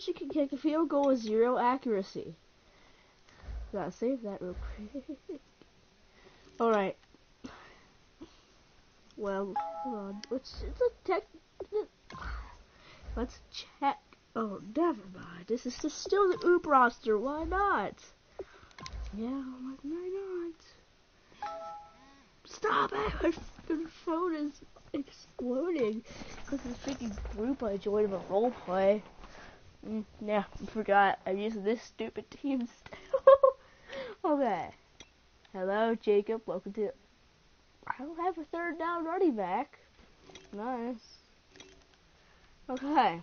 Nugent can kick a field goal with zero accuracy. Gotta save that real quick. Alright. Well, hold on. Let's, let's check. Let's check. Oh, never mind. This is just still the OOP roster. Why not? Yeah, why not? Stop it! My phone is exploding because of the freaking group I joined of a role play. Mm, yeah, I forgot. I'm using this stupid team still. okay. Hello, Jacob. Welcome to. I don't have a third down running back. Nice. Okay.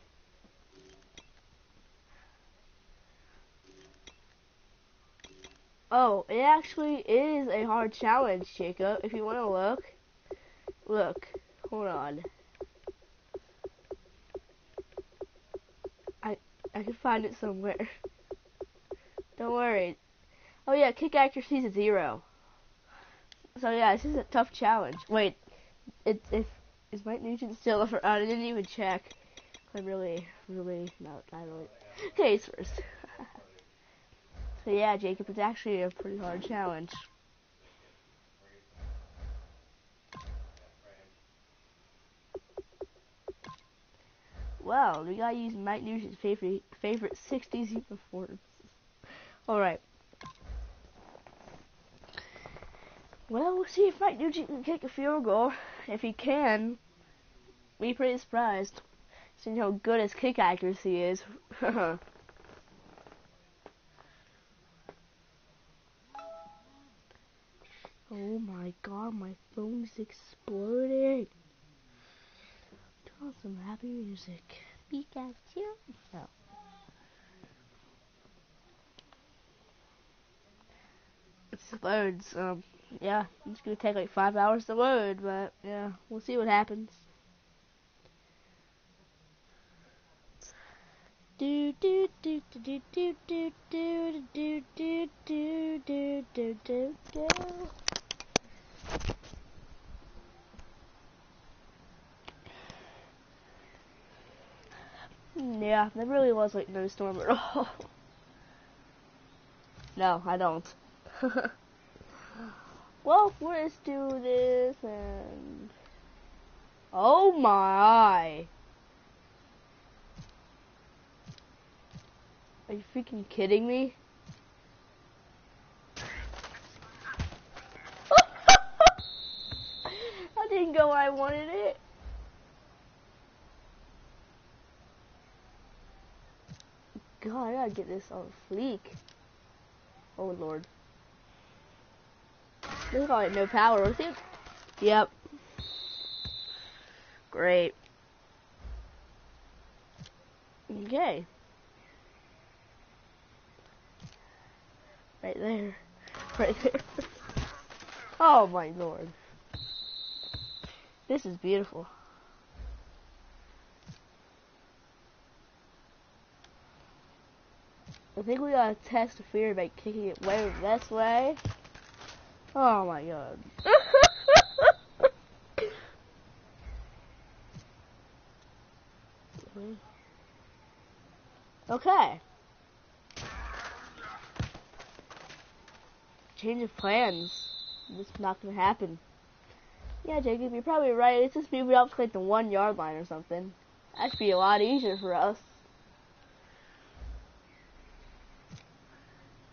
Oh, it actually is a hard challenge, Jacob. If you want to look. Look. Hold on. I can find it somewhere. Don't worry. Oh yeah, kick accuracy is zero. So yeah, this is a tough challenge. Wait, it if is Mike Nugent still around? I didn't even check. I'm really, really not. I really. Okay, first. so yeah, Jacob, it's actually a pretty hard challenge. Well, we gotta use Mike Nugent's favorite favorite 60s uniforms. Alright. Well, we'll see if Mike Nugent can kick a field goal. If he can, be pretty surprised. Seeing how good his kick accuracy is. oh my god, my phone's exploding some happy music. Pikachu? No. It's loads. Um, yeah, it's gonna take like five hours to load, but yeah, we'll see what happens. Do do do do do do do do do do do do do do Yeah, there really was like no storm at all. no, I don't. well, let's do this and... Oh my! Are you freaking kidding me? I didn't go I wanted it. God, I gotta get this on fleek. Oh lord. This is probably no power with it. Yep. Great. Okay. Right there. Right there. oh my lord. This is beautiful. I think we gotta test the fear by kicking it way this way. Oh my god. okay. Change of plans. This is not gonna happen. Yeah, Jacob, you're probably right. It's just moving up to like the one yard line or something. That should be a lot easier for us.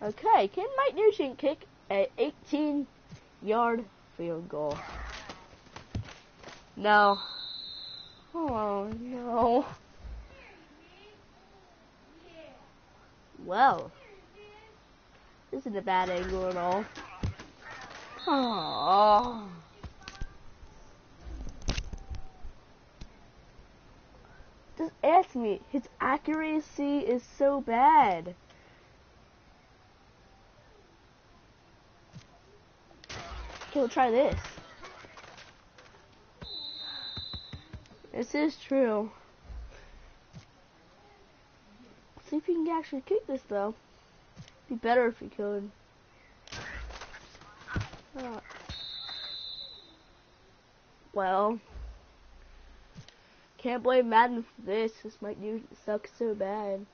Okay, can Mike Nugent kick a 18 yard field goal? No. Oh no. Well, this isn't a bad angle at all. Oh. Just ask me, his accuracy is so bad. okay, we'll try this. This is true. See if you can actually kick this though. Be better if you could. Uh, well, can't blame Madden for this. This might do suck so bad.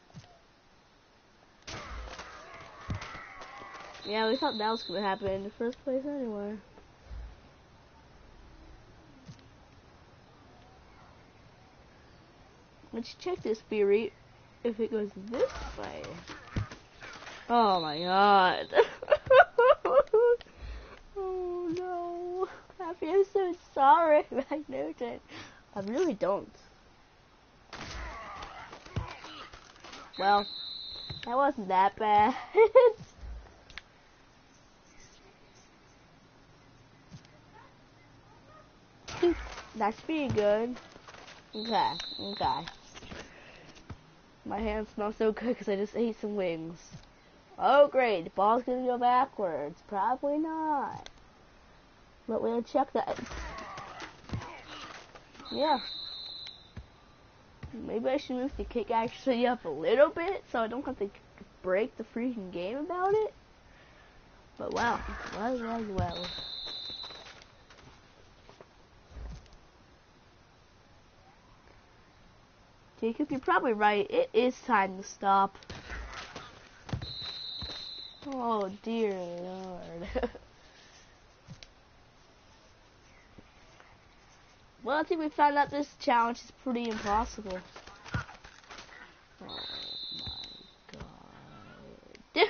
Yeah, we thought that was gonna happen in the first place anyway. Let's check this theory if it goes this way. Oh my god. oh no. Happy, I'm so sorry, Newton. I really don't. Well, that wasn't that bad. That's pretty good. Okay, okay. My hands smell so good because I just ate some wings. Oh great, the ball's gonna go backwards. Probably not. But we'll check that. Yeah. Maybe I should move the kick actually up a little bit so I don't have to break the freaking game about it. But wow, well, well, well. Jacob, you're probably right. It is time to stop. Oh dear lord. well, I think we found out this challenge is pretty impossible. Oh my god.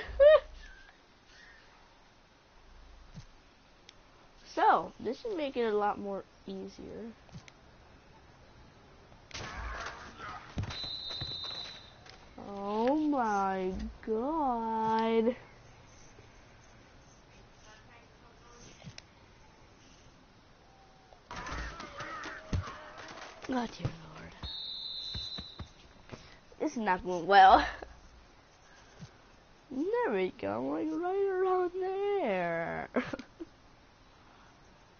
so, this should make it a lot more easier. Oh my god. Oh dear lord. This is not going well. There we go, like right around there.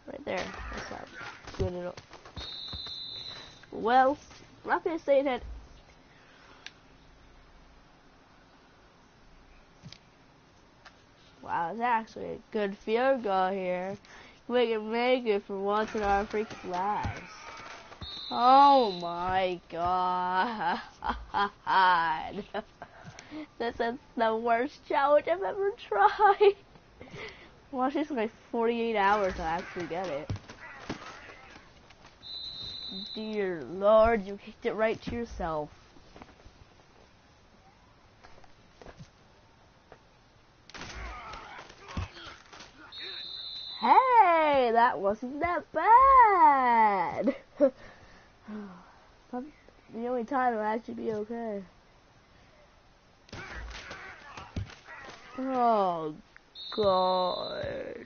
right there. That's not good at all. Well, I'm not gonna say that Wow, it's actually a good field goal here. We can make it for once in our freaking lives. Oh my god. this is the worst challenge I've ever tried. Watch this like 48 hours to actually get it. Dear lord, you kicked it right to yourself. Hey, that wasn't that bad. the only time I'll actually be okay. Oh, God.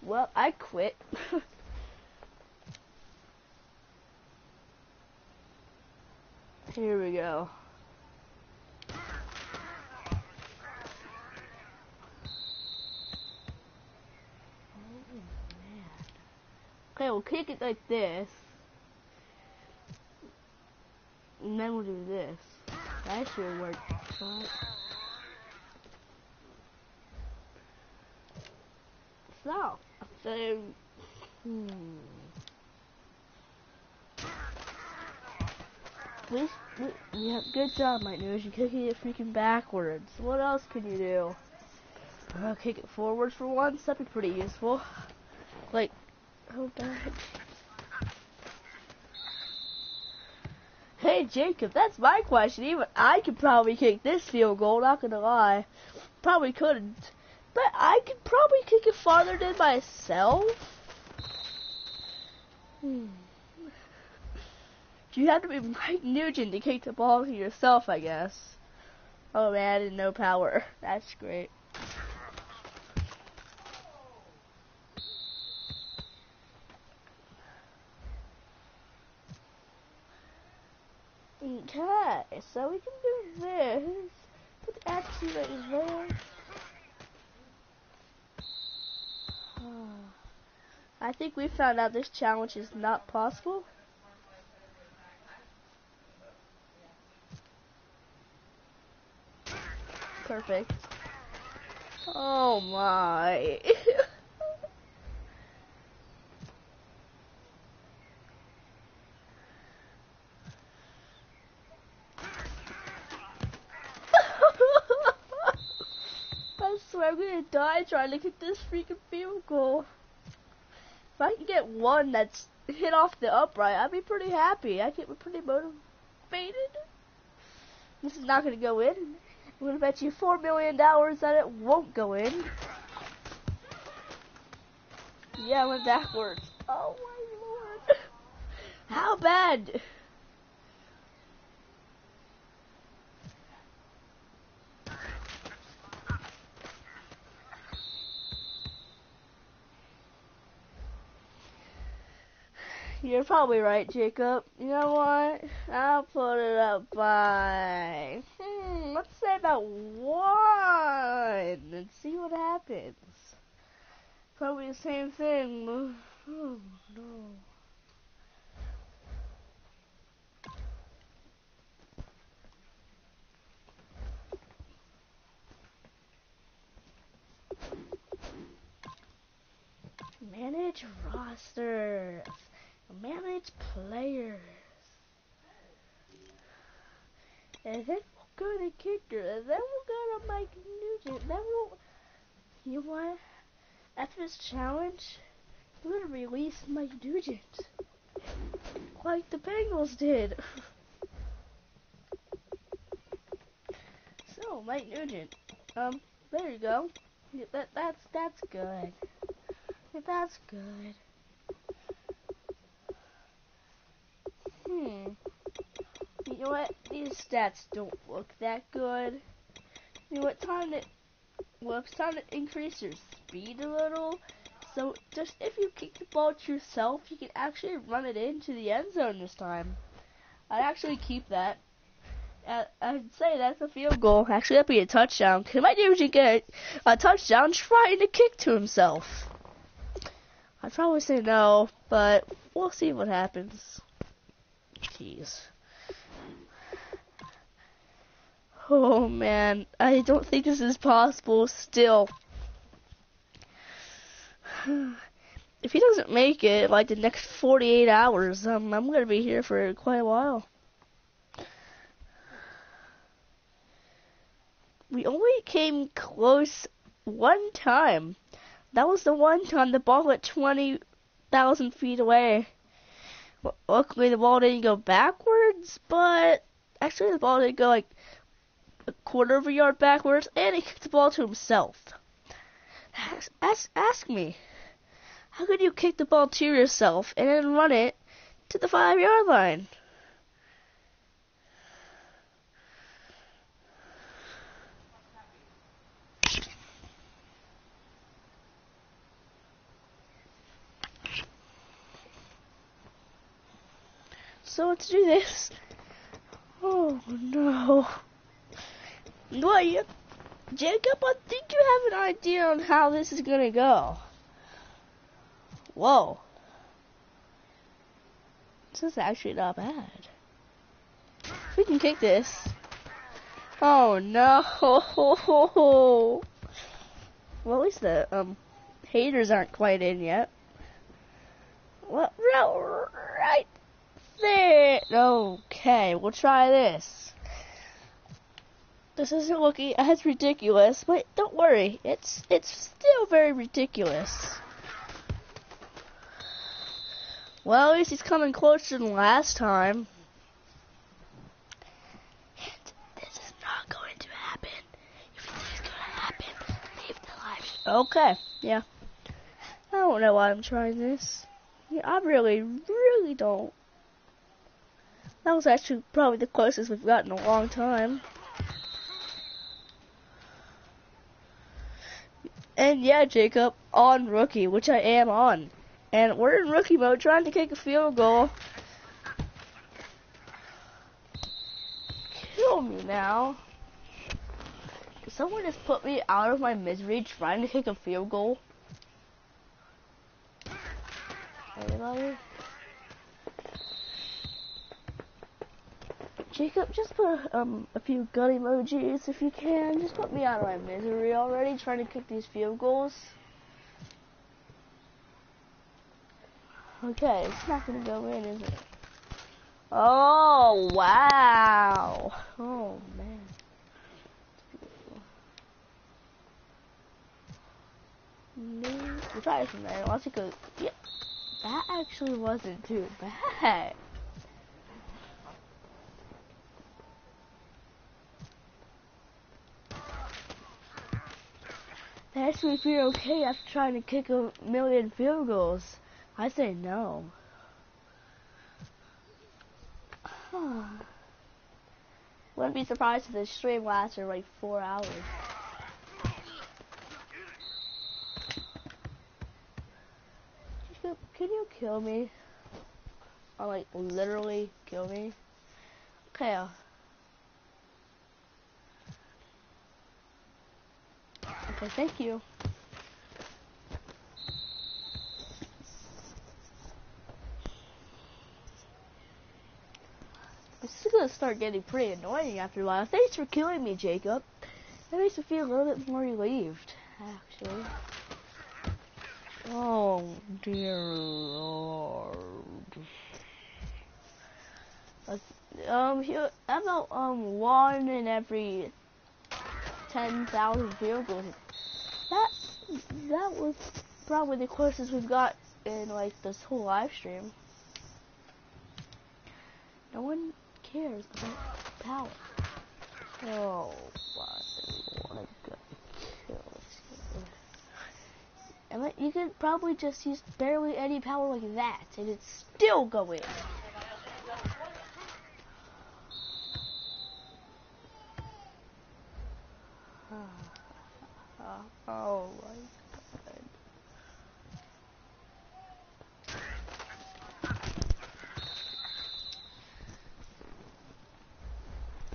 Well, I quit. Here we go. Okay, we'll kick it like this. And then we'll do this. That should work. So, so, hmm. Yeah, good job, my news. You're kicking it freaking backwards. What else can you do? Uh, kick it forwards for once. That'd be pretty useful. Like, Oh. Hey Jacob, that's my question. Even I could probably kick this field goal, not gonna lie. Probably couldn't. But I could probably kick it farther than myself. Hmm. You have to be Mike Nugent to kick the ball to yourself, I guess. Oh man, didn't power. That's great. Okay, so we can do this. Put the actually right there. I think we found out this challenge is not possible. Perfect. Oh my. I'm gonna die trying to kick this freaking field goal. If I can get one that's hit off the upright, I'd be pretty happy. I get pretty motivated. This is not gonna go in. I'm gonna bet you four million dollars that it won't go in. Yeah, I went backwards. Oh my lord. How bad? You're probably right, Jacob. You know what? I'll put it up by, hmm, let's say about one and see what happens. Probably the same thing. Oh, no. Manage rosters manage players. And then we'll go to kicker, and then we'll go to Mike Nugent, then we'll, you what, after this challenge, we're gonna release Mike Nugent, like the Bengals did. so, Mike Nugent, um, there you go. That, that's, that's good. That's good. Hmm. You know what? These stats don't look that good. You know what? Time to it's time to increase your speed a little. So just if you kick the ball to yourself, you can actually run it into the end zone this time. I'd actually keep that. Uh, I'd say that's a field goal. Actually, that'd be a touchdown. My dude should get a touchdown trying to kick to himself. I'd probably say no, but we'll see what happens. Jeez. Oh man, I don't think this is possible still. if he doesn't make it like the next 48 hours, um, I'm gonna be here for quite a while. We only came close one time. That was the one time the ball went 20,000 feet away luckily the ball didn't go backwards, but actually the ball didn't go like a quarter of a yard backwards, and he kicked the ball to himself. Ask, ask, ask me, how could you kick the ball to yourself and then run it to the five yard line? So let's do this. Oh no. What, Jacob, I think you have an idea on how this is gonna go. Whoa. This is actually not bad. We can kick this. Oh no. Well, at least the um haters aren't quite in yet. Well, right there. Okay, we'll try this. This isn't looking as ridiculous, but don't worry, it's it's still very ridiculous. Well, at least he's coming closer than last time. This is not going to happen. If think it's going to happen, leave the. Okay, yeah. I don't know why I'm trying this. Yeah, I really, really don't. That was actually probably the closest we've gotten in a long time. And yeah, Jacob, on rookie, which I am on. And we're in rookie mode trying to kick a field goal. Kill me now. Someone just put me out of my misery trying to kick a field goal. Anybody? Jacob, just put um, a few gun emojis if you can. Just put me out of my misery already trying to kick these field goals. Okay, it's not gonna go in, is it? Oh, wow. Oh, man. No, we'll try from there. Let's go. Yeah, that actually wasn't too bad. They asked me if you're okay after trying to kick a million field goals. I say no. Wouldn't be surprised if the stream lasted like four hours. Can you kill me? Or like literally kill me? Okay. Uh, okay, thank you. This is gonna start getting pretty annoying after a while. Thanks for killing me, Jacob. That makes me feel a little bit more relieved, actually. Oh, dear Lord. Um, here, about, um, one in every 10,000 vehicles. That, that was probably the closest we've got in, like, this whole live stream. No one cares about power. Oh, what a good kill. You could probably just use barely any power like that, and it's still going. oh Oh, my god.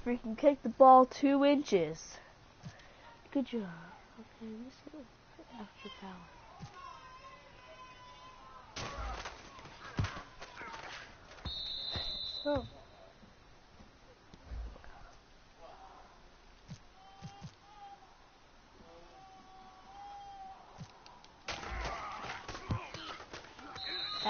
Freaking kick the ball two inches. Good job. Okay, let's go after power. Oh.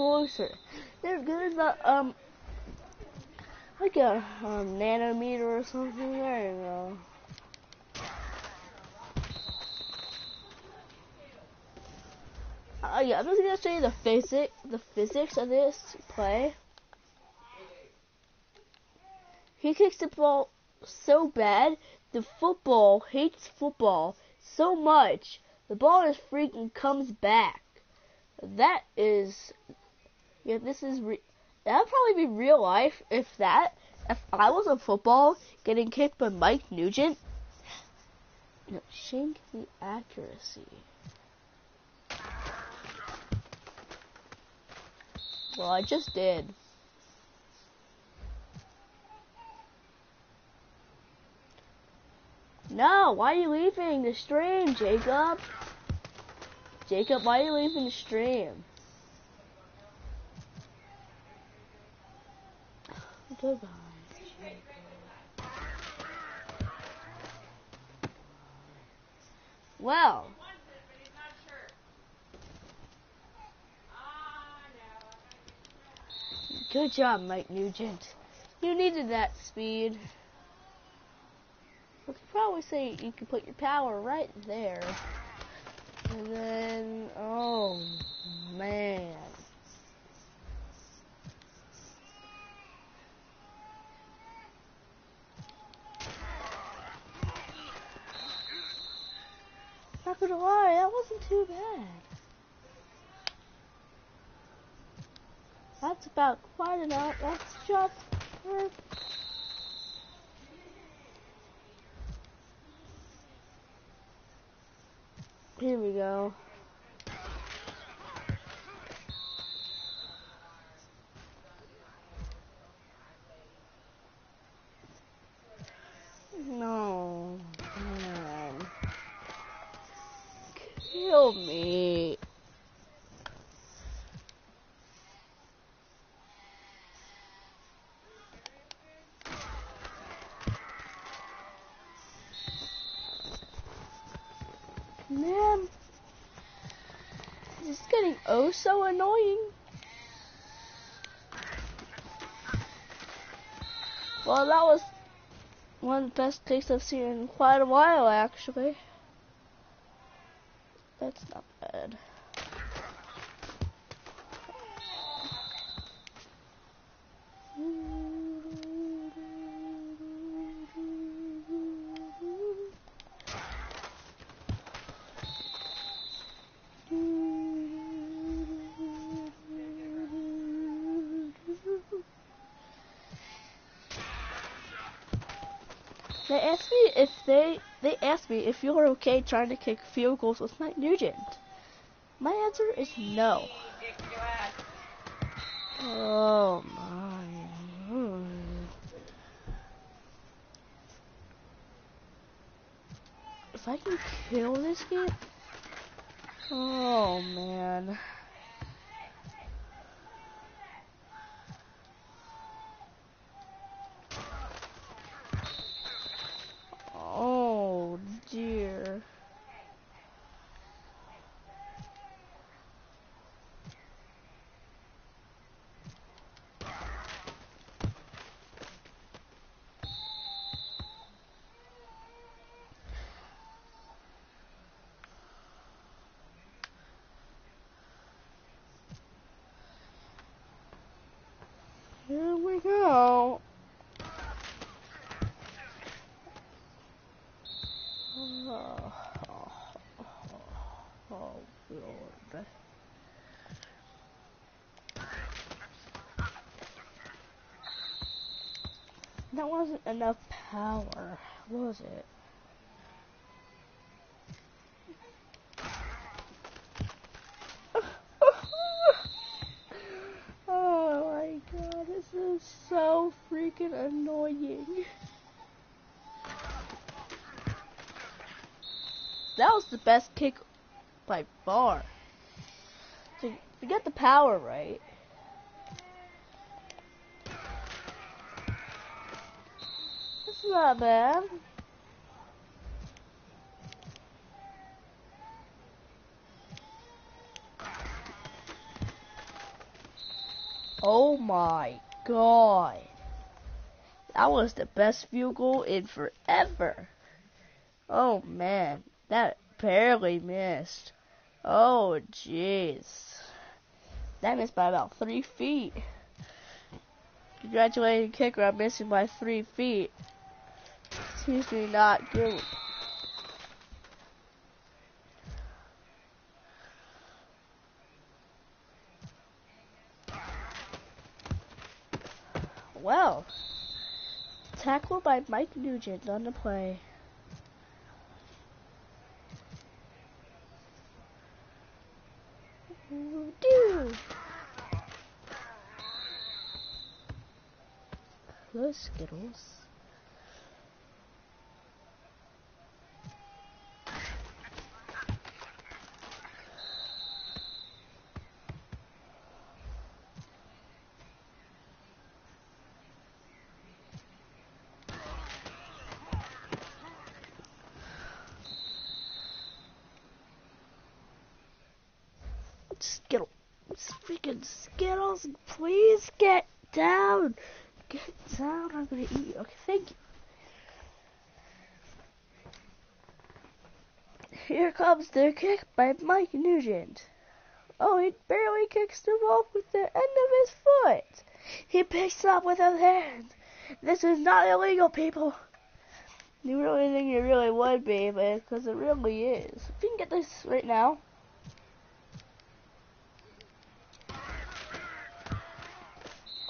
closer. There's there's a um like a um, nanometer or something. There you go. Uh, yeah, I'm just gonna show you the physics, the physics of this play. He kicks the ball so bad, the football hates football so much, the ball just freaking comes back. That is yeah, this is re- that'd probably be real life if that if I was a football getting kicked by Mike Nugent. No, shank the accuracy. Well, I just did. No, why are you leaving the stream, Jacob? Jacob, why are you leaving the stream? Well. Good job, Mike Nugent. You needed that speed. We could probably say you could put your power right there. And then, oh, man. gonna lie, that wasn't too bad. That's about quite enough. That's just for Here we go. No. Kill me. Man, this is getting oh so annoying. Well, that was one of the best takes I've seen in quite a while, actually. That's not bad. They asked me if they they asked me if you're okay trying to kick field goals with Mike Nugent. My answer is no. Oh my. If I can kill this kid. Oh man. Oh dear. Here we go. Oh, oh, oh, Lord. That wasn't enough power, was it? oh my god, this is so freaking annoying. That was the best kick by far. So we got the power right. Not bad. Oh my god. That was the best field goal in forever. Oh man, that barely missed. Oh jeez. That missed by about three feet. Congratulating kicker on missing by three feet. Seems me not good. Well, tackle by Mike Nugent on the play. Dude. Hello. Skittles. Freaking Skittles, please get down. Get down, I'm gonna eat. Okay, thank you. Here comes the kick by Mike Nugent. Oh, he barely kicks the ball with the end of his foot. He picks it up with his hand. This is not illegal, people. You really think it really would be, but because it really is. If you can get this right now.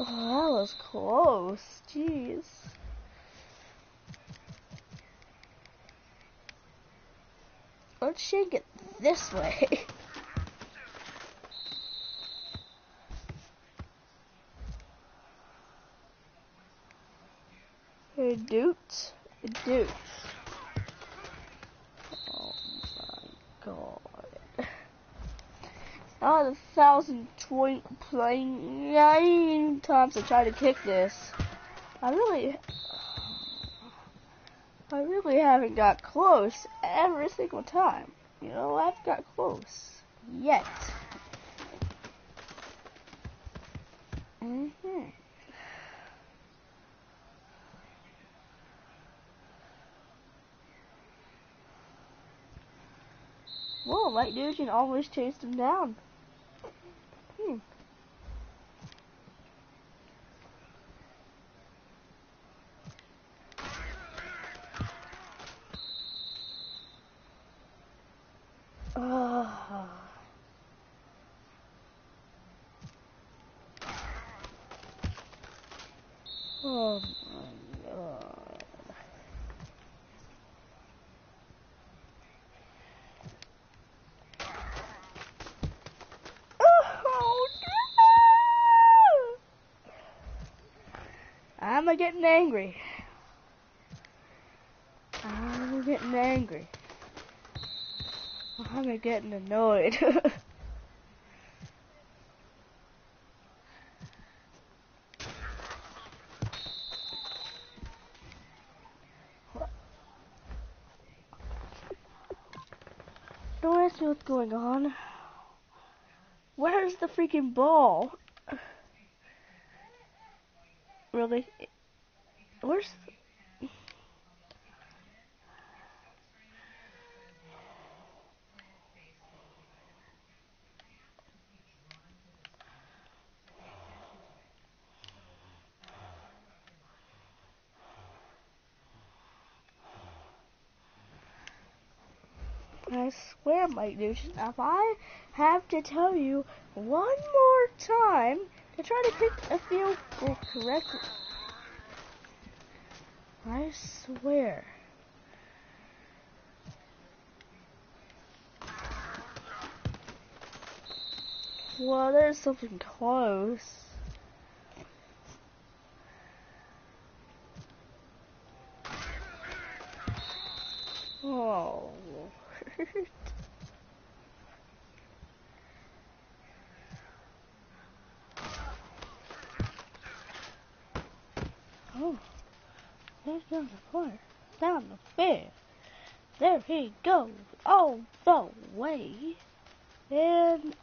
Oh, that was close. Jeez. Let's shake it this way. Hey, dudes. Dudes. Oh my god. Out of a thousand twenty nine times I try to kick this. I really, I really haven't got close every single time. You know, I've got close yet. Mm hmm Whoa, Mike Nugent almost chased him down. Hmm. Oh. Oh my god. Oh no! I'm getting angry. I'm getting angry. I'm getting annoyed. Don't ask me what's going on. Where's the freaking ball? Really? Where's... I Mike Nugent, if I have to tell you one more time to try to pick a field goal correctly, I swear. Well, there's something close. Oh. oh. Down the corner. Down the field. There he goes. All the way. And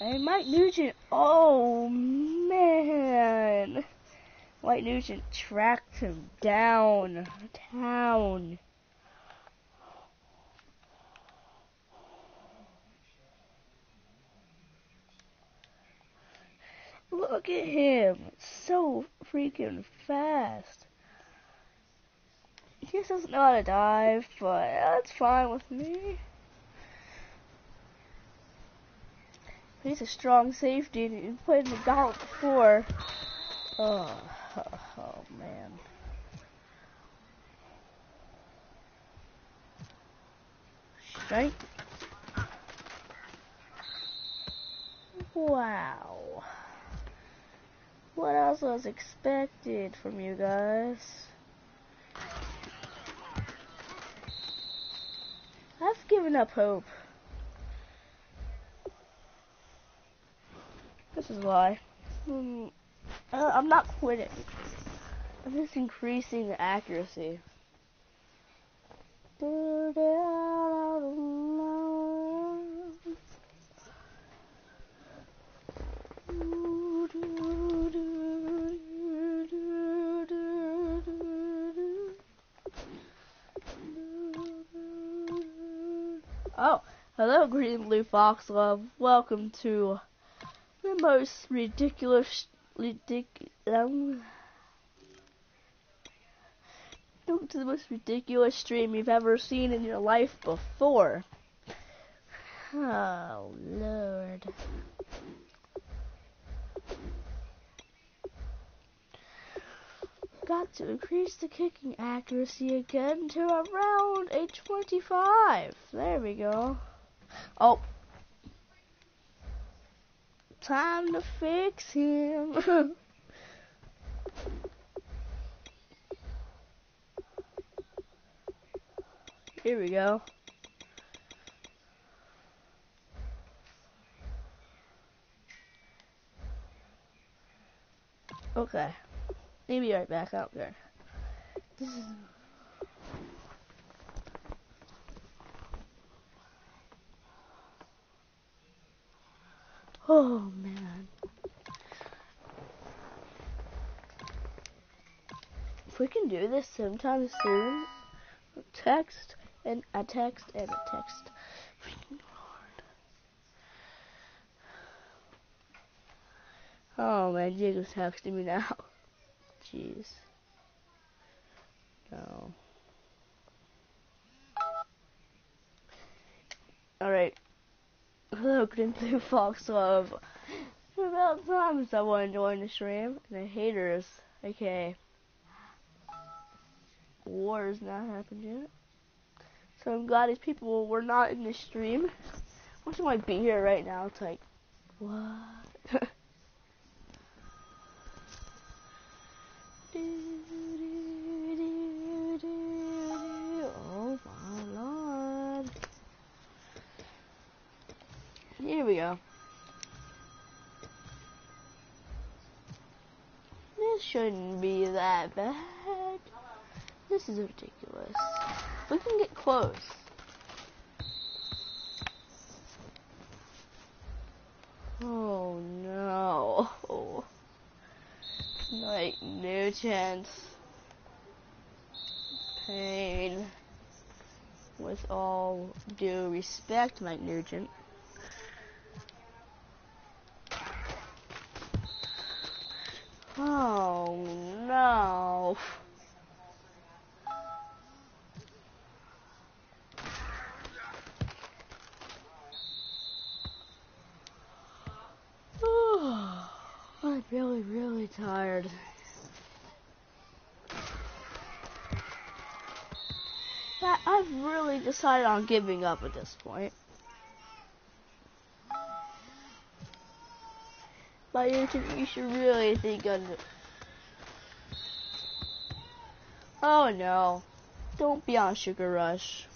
and Mike Nugent, oh man. Mike Nugent tracked him down town. Look at him. So freaking fast. He doesn't know how to dive, but that's fine with me. He's a strong safety and he's played in the gauntlet before. Oh, oh, oh man. Strike. Wow. What else was expected from you guys? I've given up hope. This is why. Mm, uh, I'm not quitting. I'm just increasing the accuracy. Oh, hello, green blue fox love. Welcome to the most ridiculous, ridiculous, um, to the most ridiculous stream you've ever seen in your life before. Oh, Lord. got to increase the kicking accuracy again to around a 25. There we go. Oh. Time to fix him. Here we go. Okay. Maybe right back. Don't care. This is. Oh man. If we can do this sometime soon, text and a text and a text. Oh man, Jacob's texting me now. Jeez. No. Alright. Hello, Blue Fox Love. About time someone joined the stream. The haters. Okay. War has not happened yet. So I'm glad these people were not in the stream. I wish they might be here right now. It's like, what? oh my lord. Here we go. This shouldn't be that bad. This is ridiculous. We can get close. Oh no. Like no chance. Pain. With all due respect, Mike Nugent. Oh no. I'm really, really tired. That I've really decided on giving up at this point. But you should really think of it. Oh no. Don't be on Sugar Rush.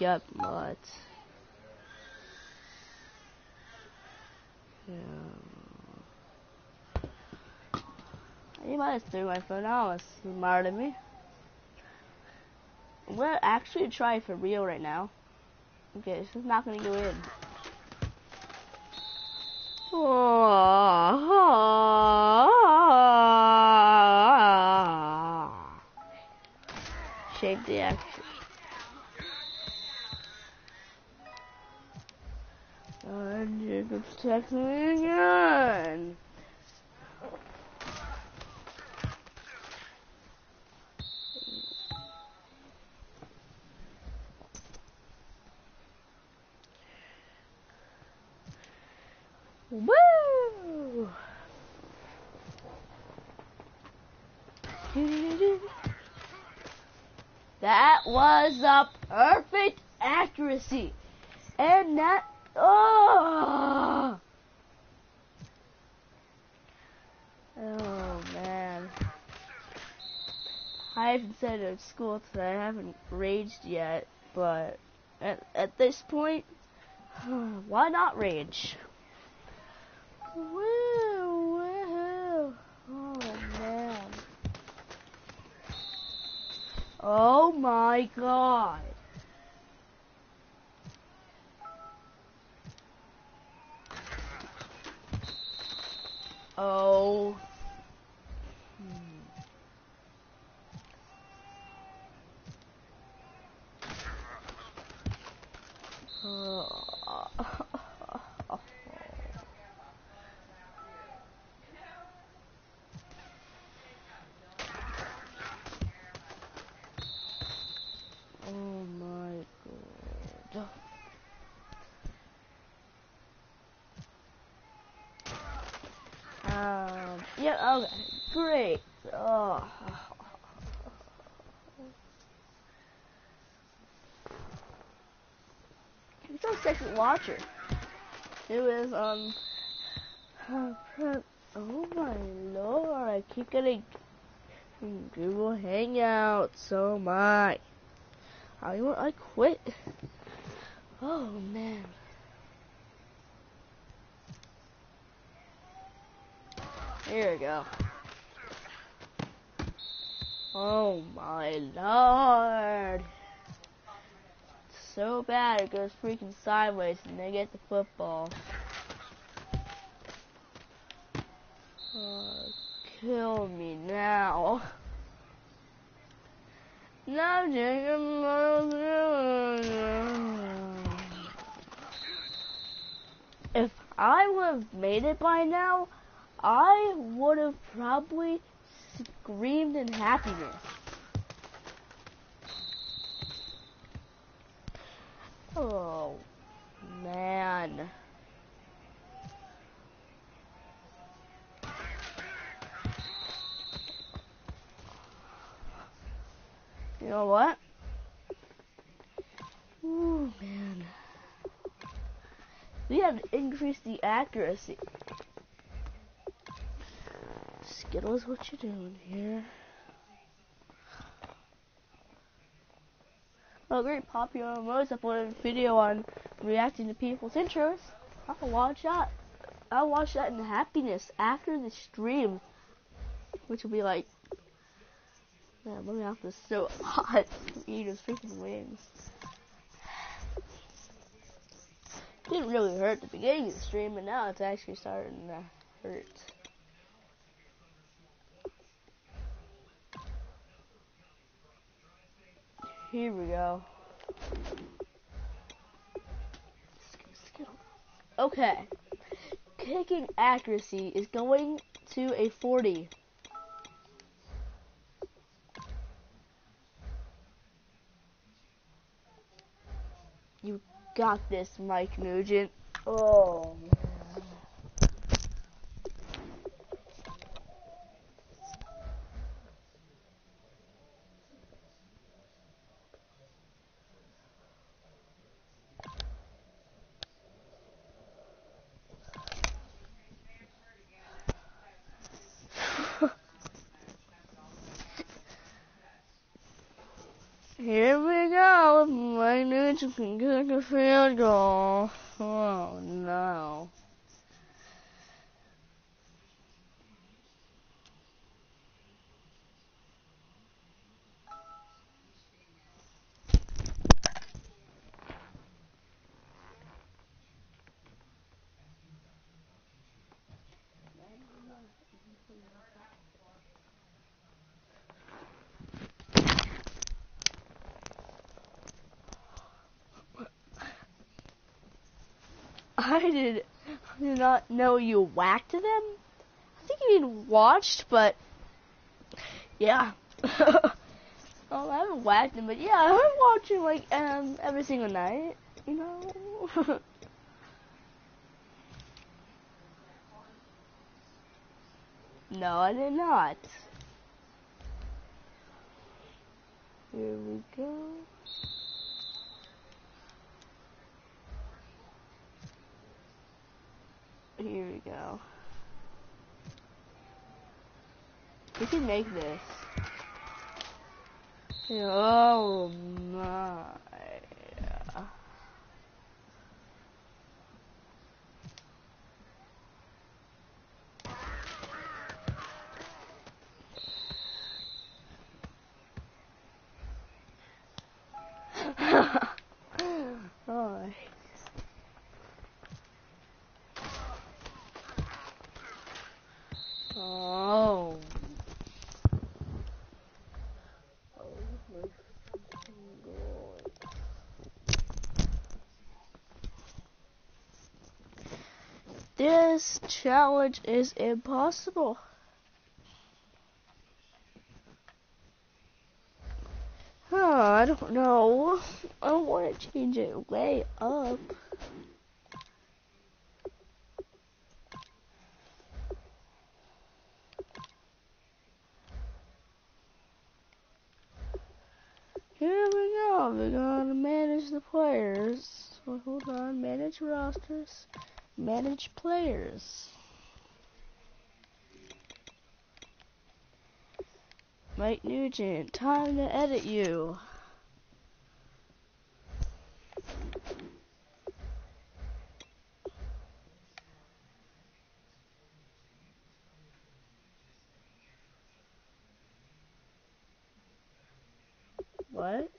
Lord, Jacob Yeah. You might have threw my phone out. That's smart of me. I'm gonna actually try for real right now. Okay, this is not gonna go in. Shape the action. Again. Woo! That was a perfect accuracy. And that! Oh man. I haven't said at school today, I haven't raged yet, but at, at this point, why not rage? Woo. Oh man. Oh my god. Oh. Hmm. Oh. Oh my god. Yeah, okay. Great. Oh. Second watcher. It was, um, oh my lord, I keep getting Google Hangouts, so my. I, want, I quit. Oh man. Here we go. Oh my lord. So bad it goes freaking sideways and they get the football. Oh, kill me now. Now, if I would have made it by now, I would have probably screamed in happiness. Oh, man. You know what? Ooh, man. We have to increase the accuracy. Skittles, what you doing here? Oh, great popular most uploaded video on reacting to people's intros. I'll watch that. I'll watch that in happiness after the stream, which will be like, man, my mouth is so hot from eating freaking wings. Didn't really hurt at the beginning of the stream, but now it's actually starting to hurt. Here we go. Okay. Kicking accuracy is going to a 40. You got this, Mike Nugent. Oh, Here we go. Mike Nugent can kick a field goal. Oh no. I did, I did not know you whacked them. I think you even watched, but yeah. well, I haven't whacked them, but yeah, I'm watching like um every single night. You know. no, I did not. Here we go. Here we go. We can make this. Oh my. This challenge is impossible. Oh, I don't know. I want to change it way up. Here we go. We're gonna manage the players. So hold on, manage rosters. Manage players. Mike Nugent, time to edit you. What?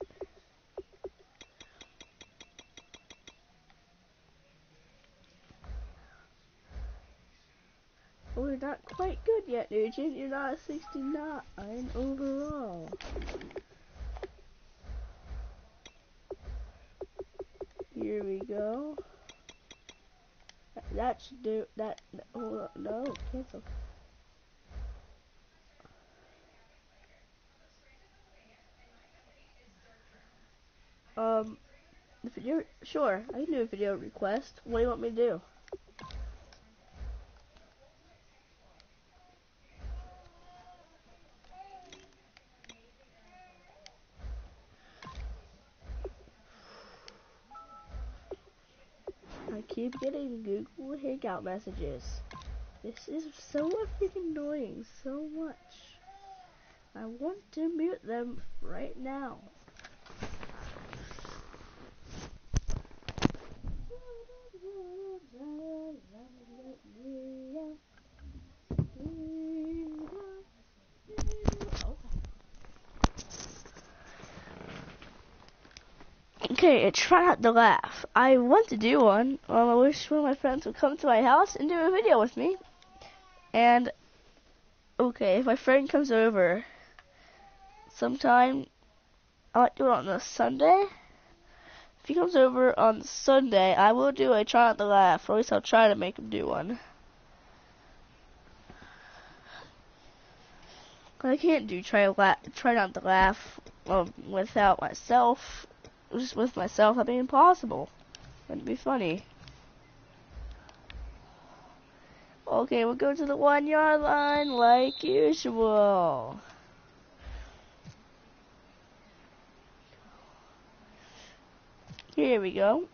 We're not quite You're not 69 overall. Here we go. That should do that. Hold on, no, cancel. Um, the video, sure, I can do a video request. What do you want me to do? Hangout messages. This is so freaking annoying, so much. I want to mute them right now. Okay, try not to laugh. I want to do one. Um, I wish one of my friends would come to my house and do a video with me. And, okay, if my friend comes over sometime, I might do it on a Sunday. If he comes over on Sunday, I will do a try not to laugh, or at least I'll try to make him do one. I can't do try la try not to laugh um, without myself just with myself, that'd be impossible. That'd be funny. Okay, we'll go to the one yard line like usual. Here we go.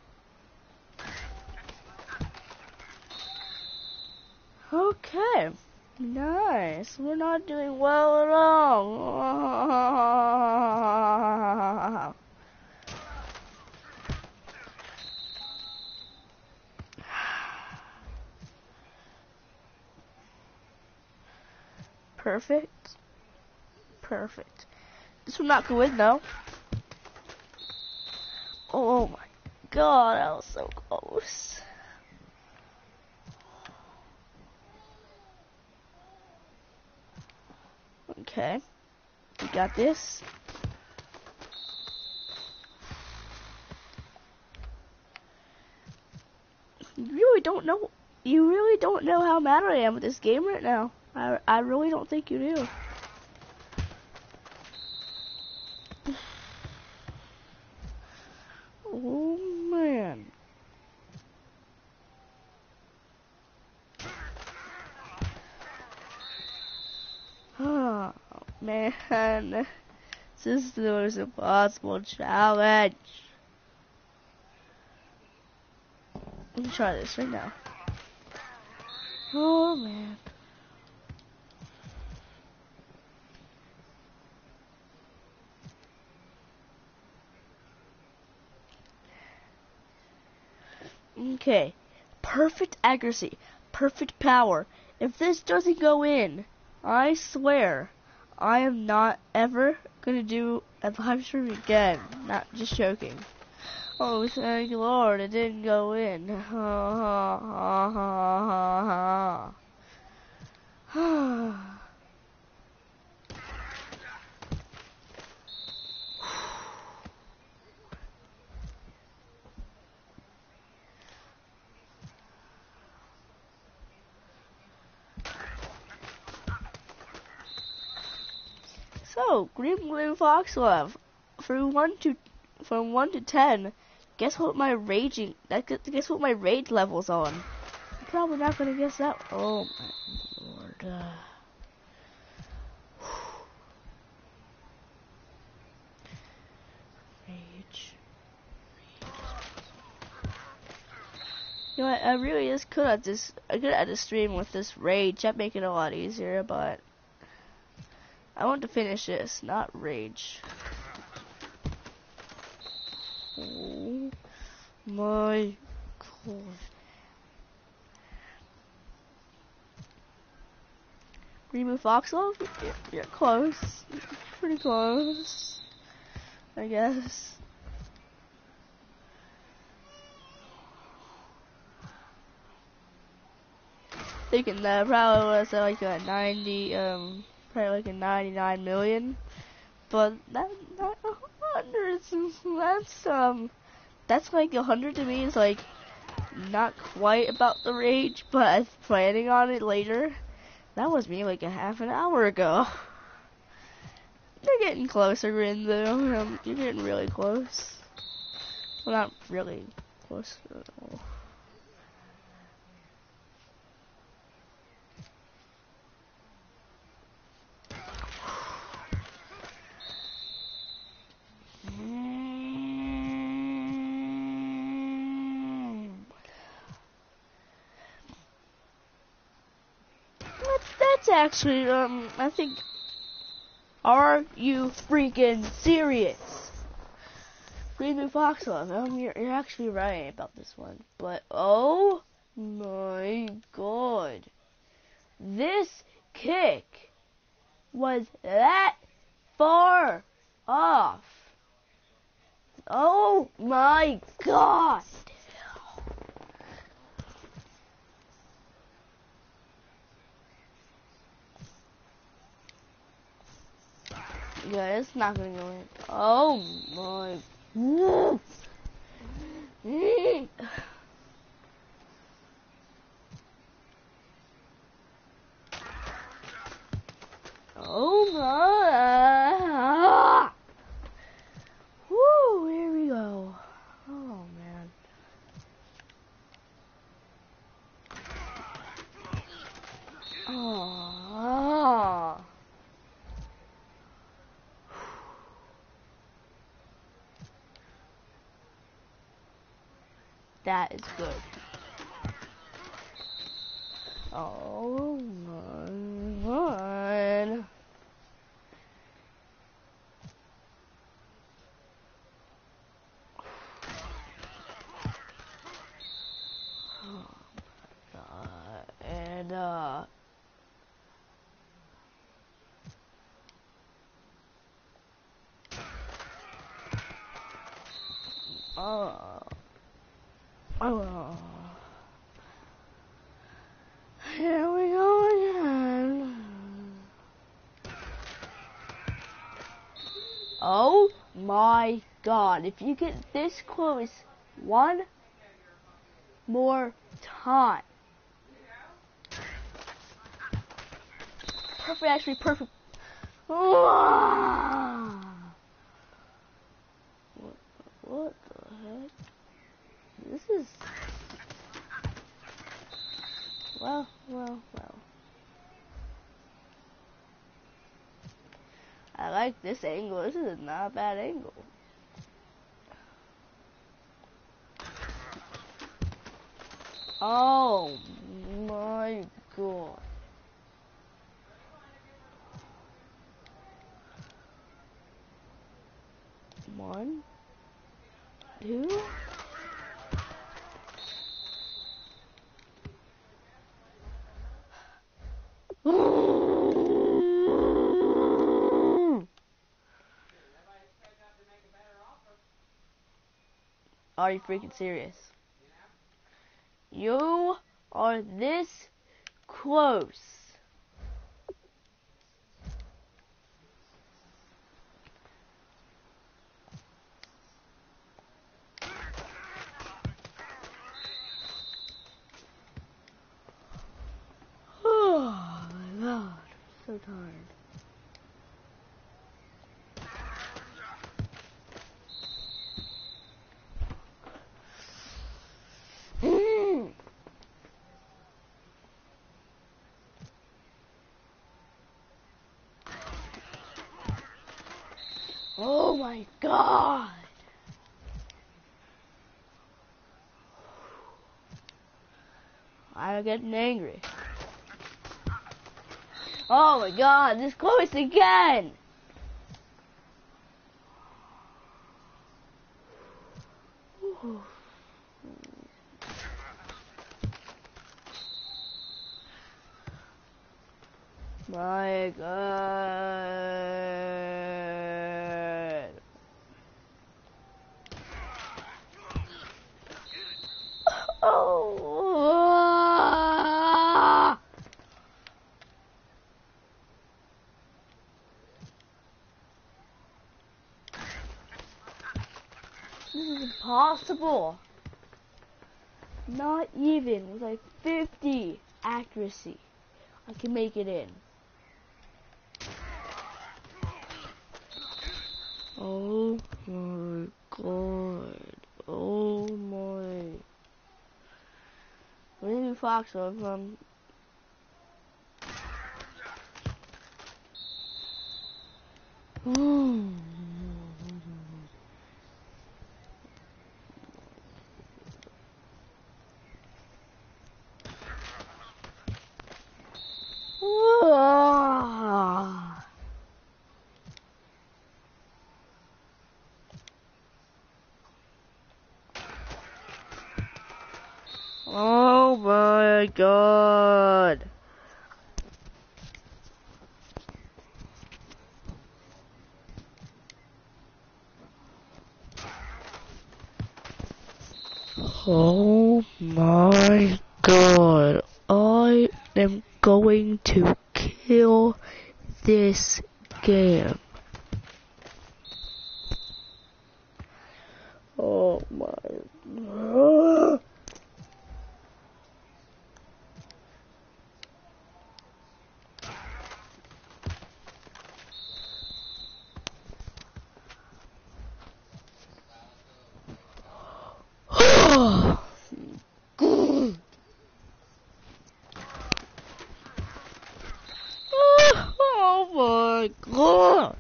Okay. Nice. We're not doing well at all. Perfect. Perfect. This will not go in though. Oh my god, that was so close. Okay. We got this. You really don't know you really don't know how mad I am with this game right now. I, I really don't think you do. Oh man. Oh man. This is the most impossible challenge. Let me try this right now. Oh man. Okay. Perfect accuracy. Perfect power. If this doesn't go in, I swear, I am not ever gonna do a live stream again. Not just joking. Oh, thank Lord, it didn't go in. Ha ha ha ha ha So, Green Blue Fox Love, from one to from one to ten, guess what my raging guess what my rage level's on? I'm probably not gonna guess that. Oh my lord. Uh, rage. You know, I, I really just could have this. I could have a stream with this rage. That'd make it a lot easier, but I want to finish this, not rage. Oh my god. Remove Foxglove? You're, you're close. Pretty close. I guess. Thinking that probably was uh, like a 90, um, like a 99 million. But that, that, hundreds, that's, um, that's like a hundred to me is like not quite about the rage, but I'm planning on it later. That was me like a half an hour ago. You're getting closer, Rinzo. Um, you're getting really close. Well, not really close at all. That's actually, um, I think, are you freaking serious? Green New Foxglove, um, you're, you're actually right about this one, but oh my god. This kick was that far off. Oh my god. Yeah, it's not gonna go in. Oh my. Oh my. Woo, here we go. Oh man. Oh. That is good. Oh my god. Oh my god. And uh Oh. Oh. Here we go again. Oh my god. If you get this close one more time. Perfect, actually perfect. What, what the heck? This is... Well, well, well. I like this angle. This is not a bad angle. Oh my god. One, two. Are you freaking serious? You are this close. Oh my god, I'm so tired. Mm. Oh my god. I'm getting angry. Oh my god, this close again! My god. Oh. This is impossible. Not even with like 50 accuracy. Can make it in. Oh my god. Oh my. Maybe Fox of um Ah. Oh my god. Oh my god. I am going to kill this game. Oh my. Oh my god.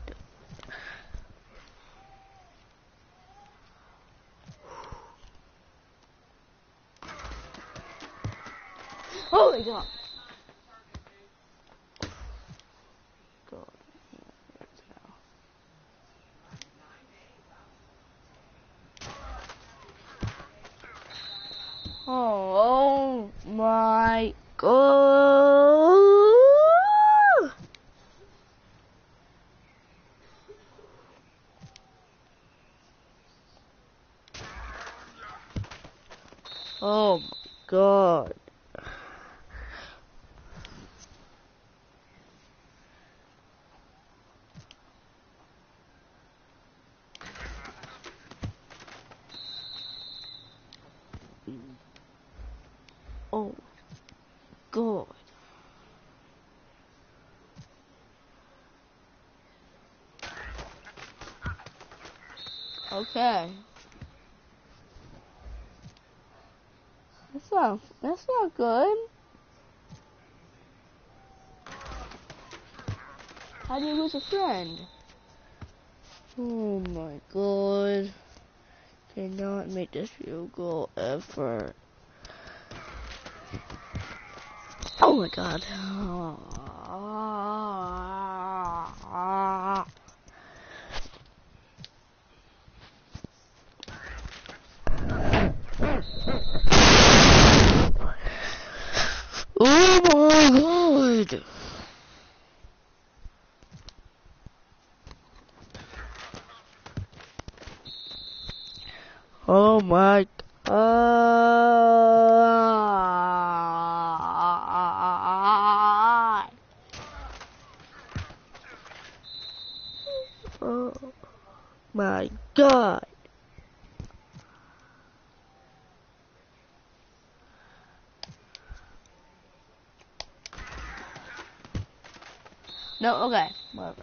Oh my god. God. Oh, my god. Oh my god. Oh god. Okay. That's not that's not good. How do you lose a friend? Oh my god. Cannot make this field goal ever. Oh my god. Oh my god. Oh my god. Oh my god. No, okay, whatever.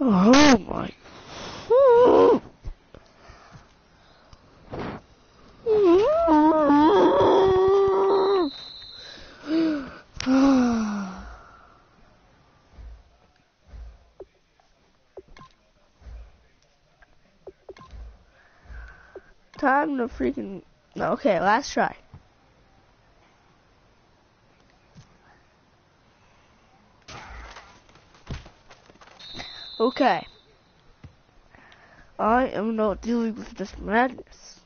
Oh my. Time to freaking. Okay, last try. Okay. I am not dealing with this madness.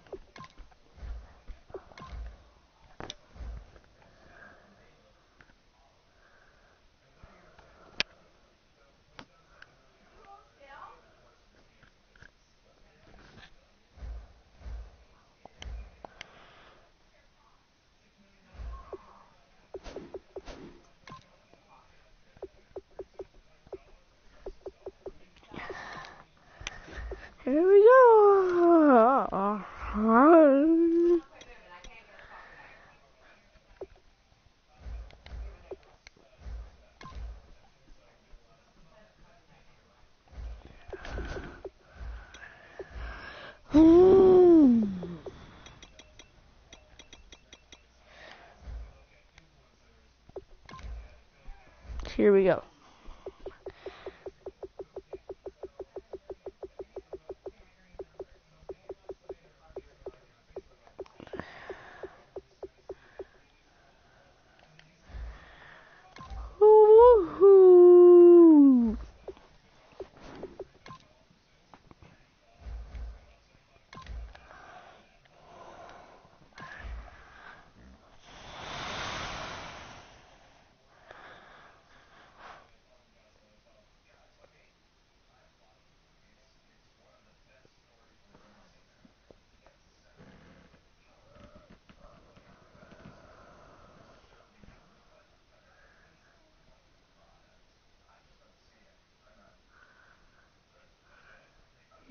Here we go. Here we go. Woo-hoo.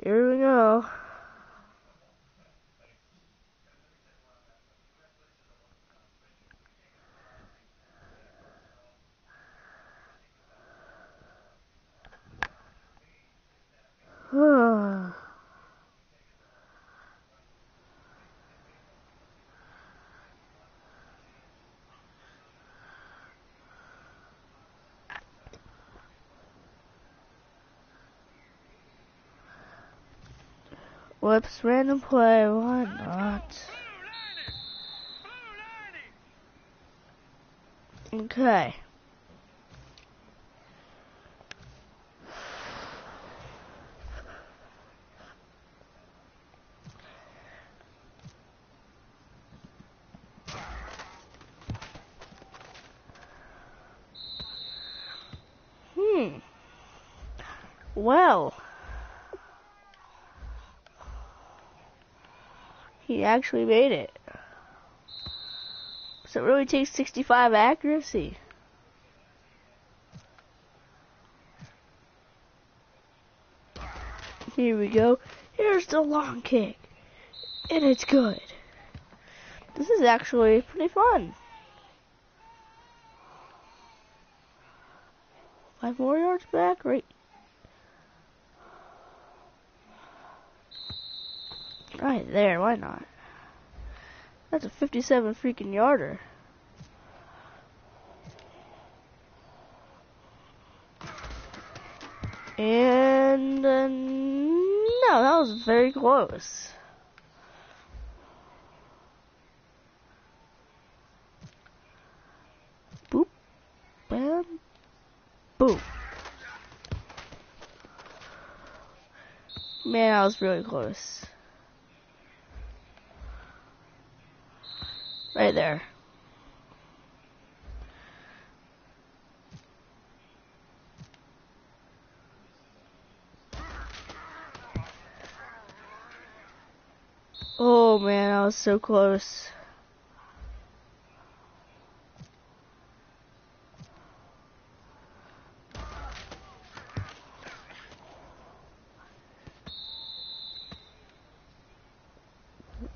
Here we go. Whoops, random play, why not? Okay. Hmm. Well. He actually made it. So it really takes 65 accuracy. Here we go. Here's the long kick. And it's good. This is actually pretty fun. Five more yards back, right? Right there, why not? That's a 57 freaking yarder. And uh, no, that was very close. Boop, bam, boom. Man, that was really close. Right there. Oh man, I was so close.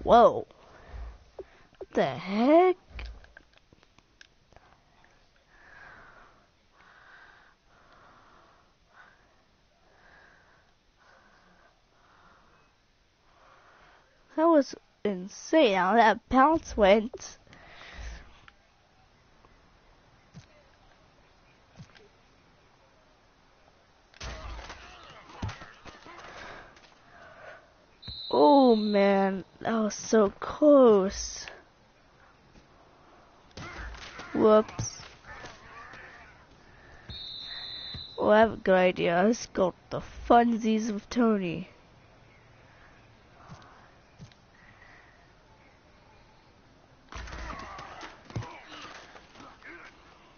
Whoa. The heck? That was insane how that bounce went. Oh man, that was so close. Whoops. Well, I have a good idea. Let's go the funsies of Tony.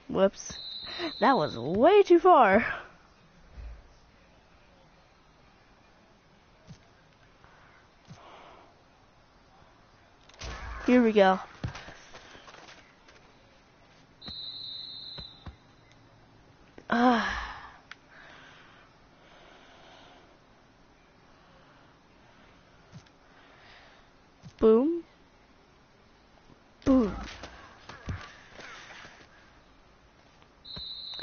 Whoops. That was way too far. Here we go. Ah. Boom. Boom.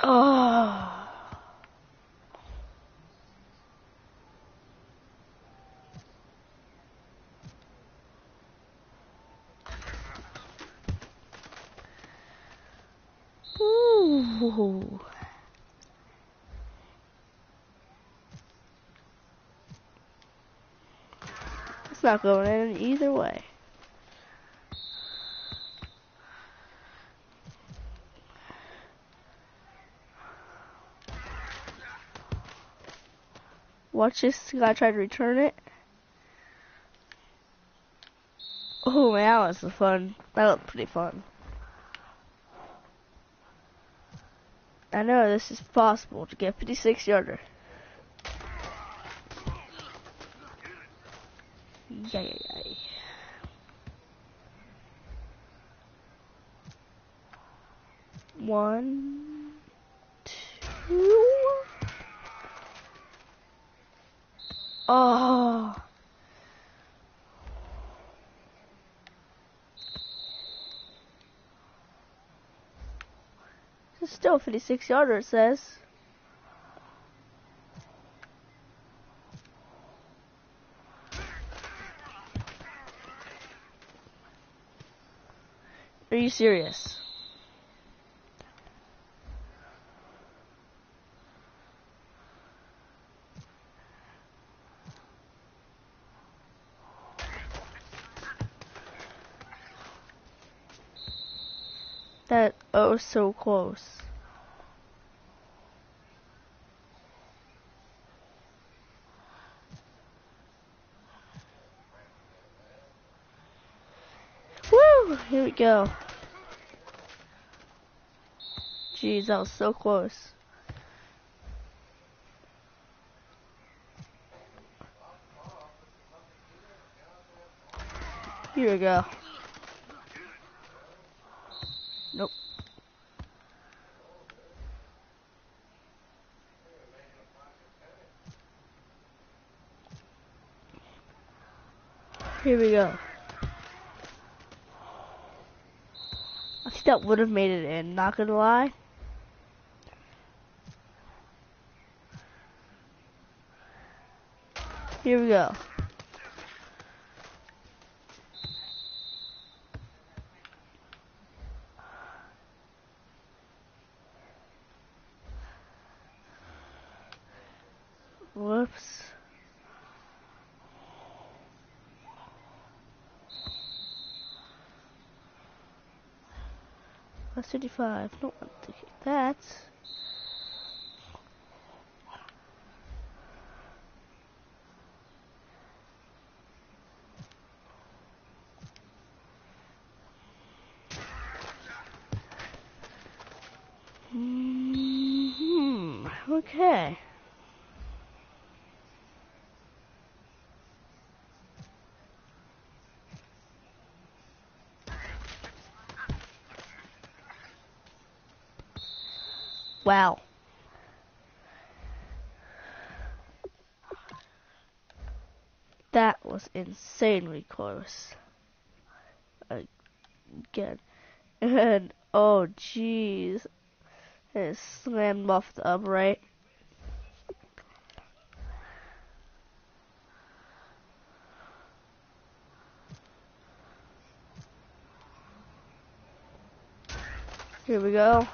Oh. Ooh. It's not going in either way. Watch this guy try to return it. Oh man, that was fun. That looked pretty fun. I know this is possible to get 56 yarder. Yay, yay. One, two. Oh. It's still 56 yarder, it says. You serious? That oh so close. Woo! Here we go. Jeez, that was so close. Here we go. Nope. Here we go. I think that would have made it in, not gonna lie. Here we go. Whoops. Plus 35. Don't want to that. Hmm. Okay. Wow. That was insanely close. Again. And, oh jeez. It slammed off the upright. Here we go.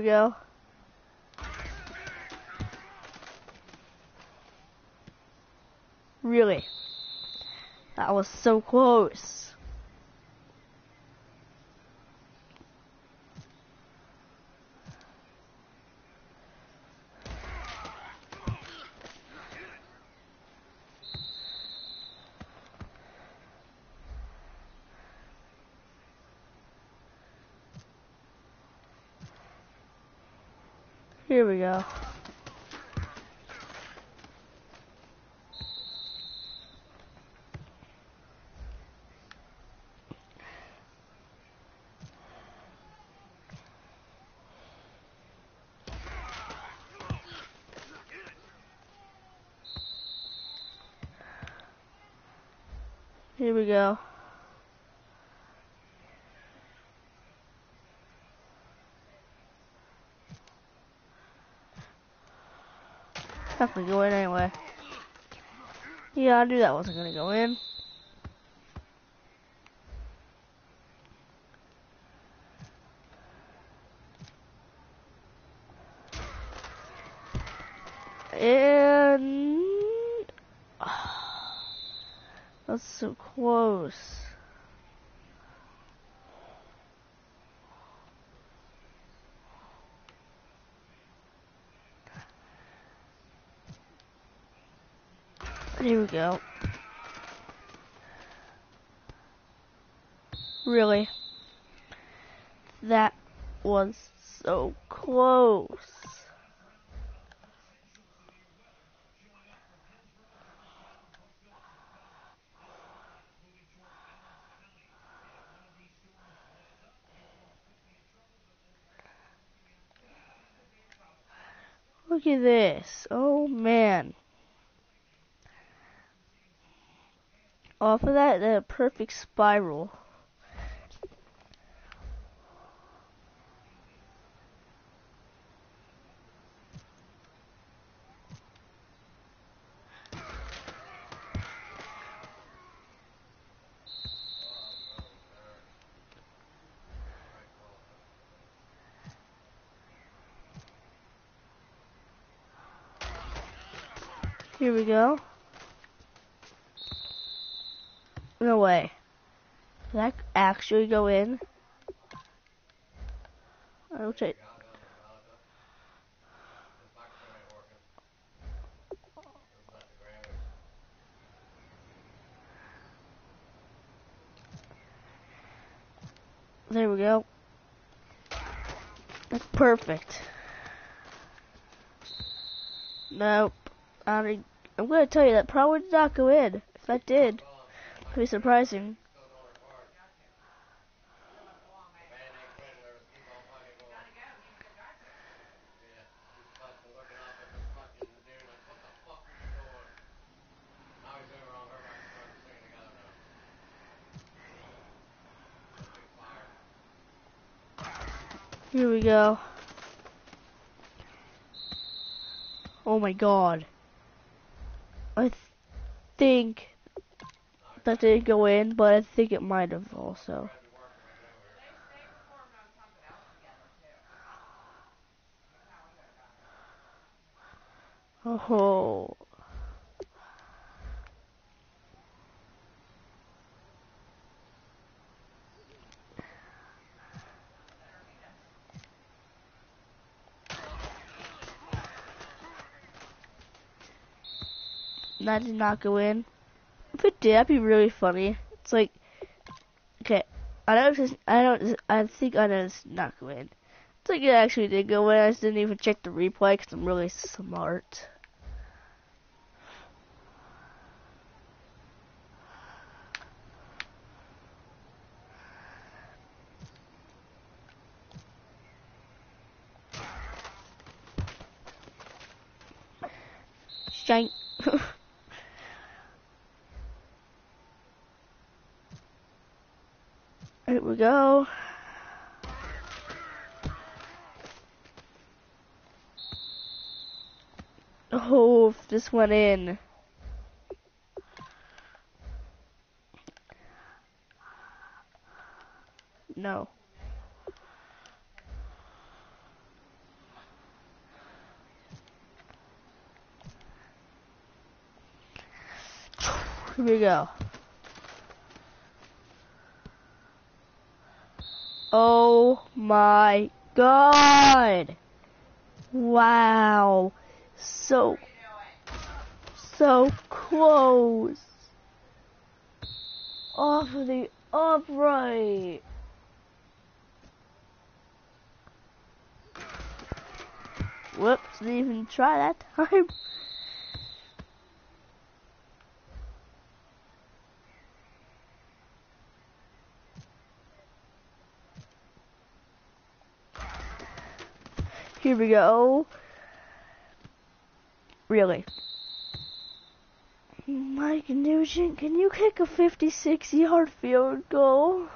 We go. Really? That was so close. Go. Here we go. Gonna go in anyway. Yeah, I knew that wasn't gonna go in. And that's so close. Go. Really? That was so close. Look at this. Oh man. Off of that, the perfect spiral. Here we go. No way. Did that actually go in? I'll check. There we go. That's perfect. Nope. I, I'm gonna tell you that probably did not go in. If that did, be surprising. Here we go. Oh my god. I th think that didn't go in, but I think it might have also. Oh. That did not go in. If it did, that'd be really funny. It's like, okay, I don't, just, I don't, I think I know it's not go in. It's like it actually did go in. I just didn't even check the replay because I'm really smart. we go. Oh, this went in. No. Here we go. Oh my god! Wow. So, so close. Off of the upright. Whoops, didn't even try that time. Here we go. Really. Mike Nugent, can you kick a 56 yard field goal?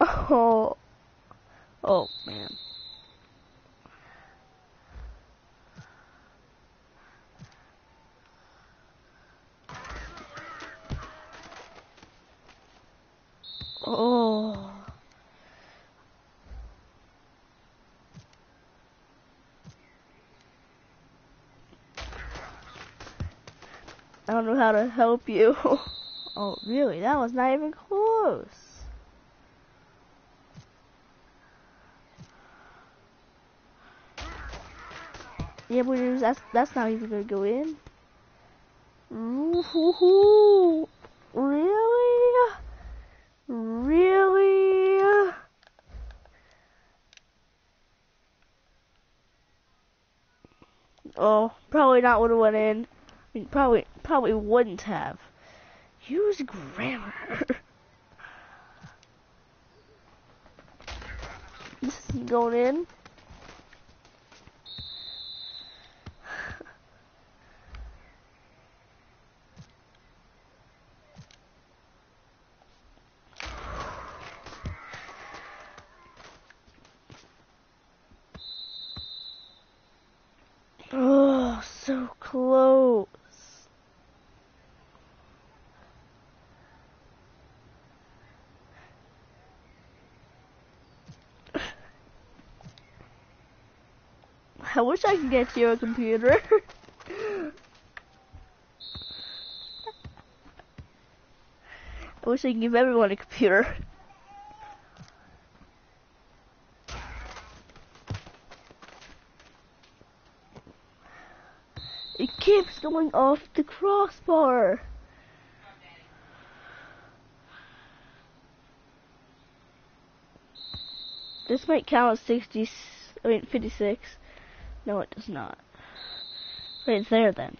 Oh. Oh, man. Oh. I don't know how to help you. oh, really? That was not even close. Yeah, but that's that's not even gonna go in. Ooh, really? Really? Oh, probably not would have went in. I mean, probably probably wouldn't have. Use grammar. this is going in. Oh, close. I wish I could get you a computer. I wish I could give everyone a computer. It keeps going off the crossbar. This might count as 60, I mean 56. No, it does not. But it's there then.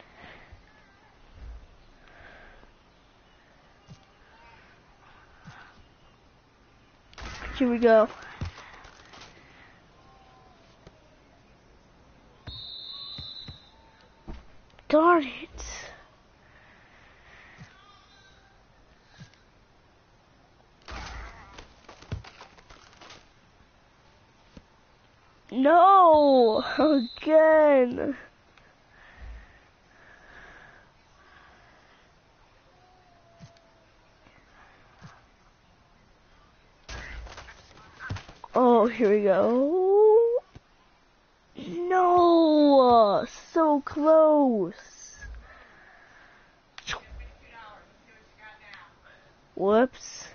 Here we go. Darn it. No! Again! Oh, here we go. No! So close. Whoops.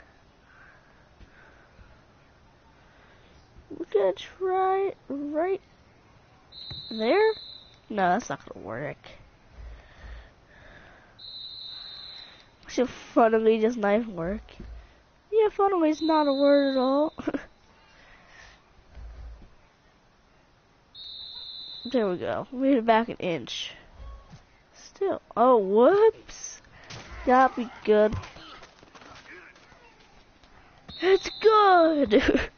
We're gonna try right there? No, that's not gonna work. Should funnily just knife work. Yeah, funnily is not a word at all. there we go. Made it back an inch. Still. Oh, whoops. That'd be good. It's good!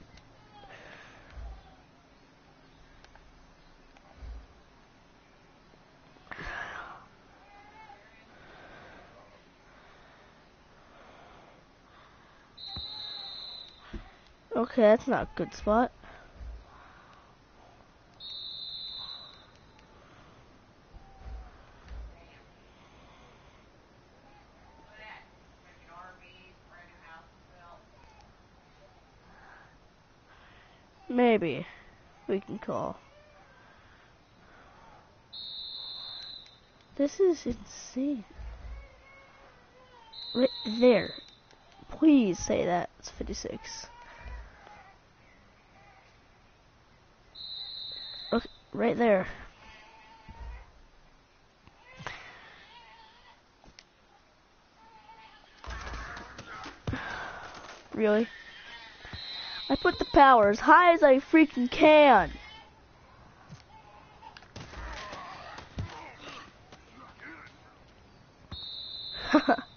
okay, that's not a good spot. Maybe. we can call. This is insane. Right there. Please say that. It's 56. Okay, right there. Really? I put the power as high as I freaking can.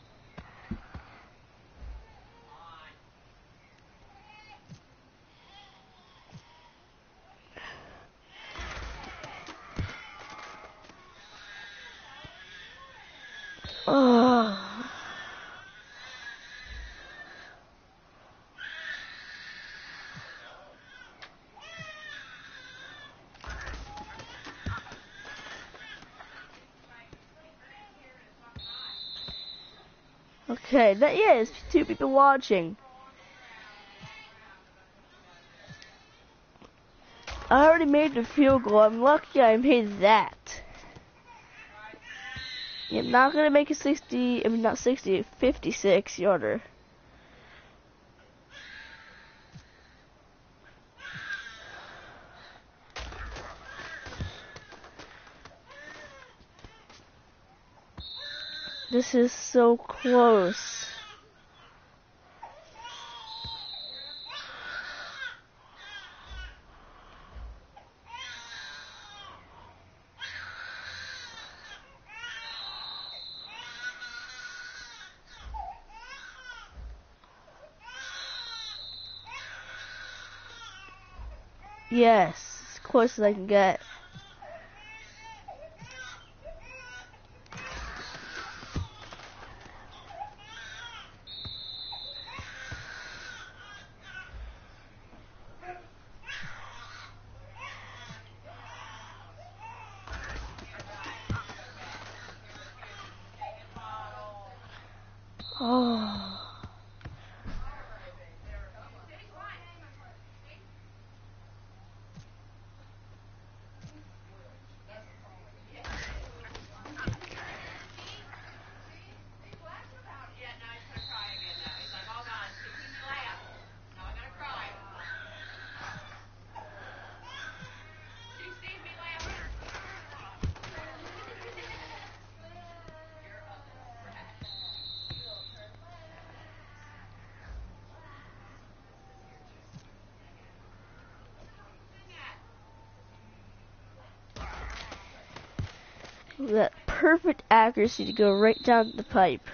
Okay, that yeah, it's two people watching. I already made the field goal. I'm lucky I made that. I'm not gonna make a 60, I mean not 60, 56 yarder. This is so close. Yes, as close as I can get. Oh. That perfect accuracy to go right down the pipe.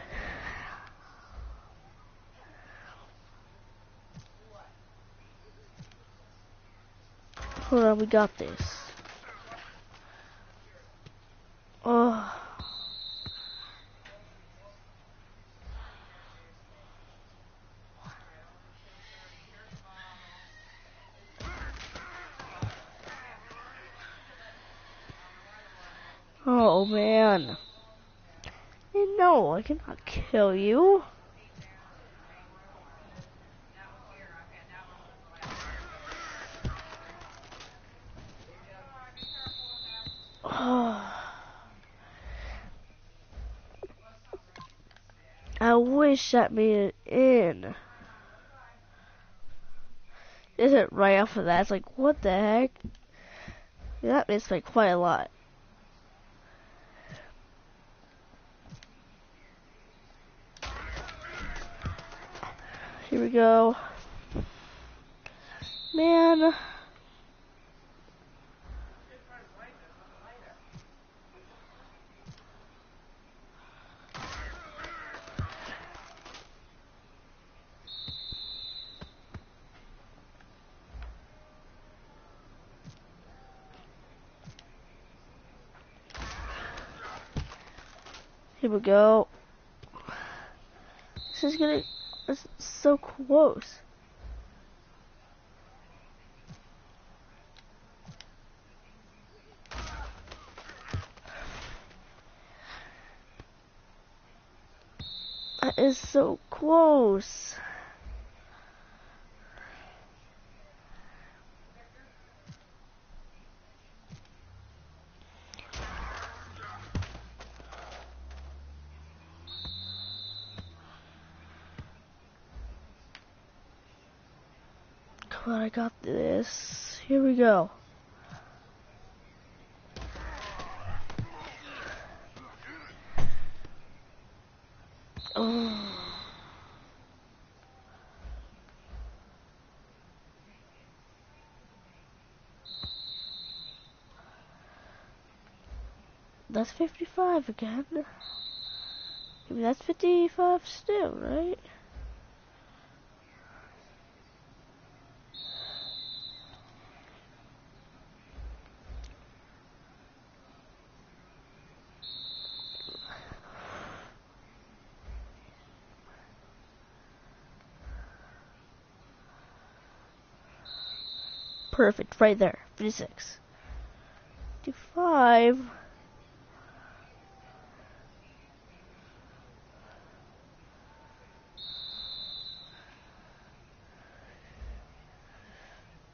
Hold on, we got this. Oh. Oh man. No, I cannot kill you. I wish that made it in. Is it right off of that? It's like, what the heck? That missed by quite a lot. Here we go. Man. Here we go. This is gonna, it's so close. That is so close. but I got this. Here we go. That's 55 again. Maybe that's 55 still, right? Perfect, right there. 56. 55.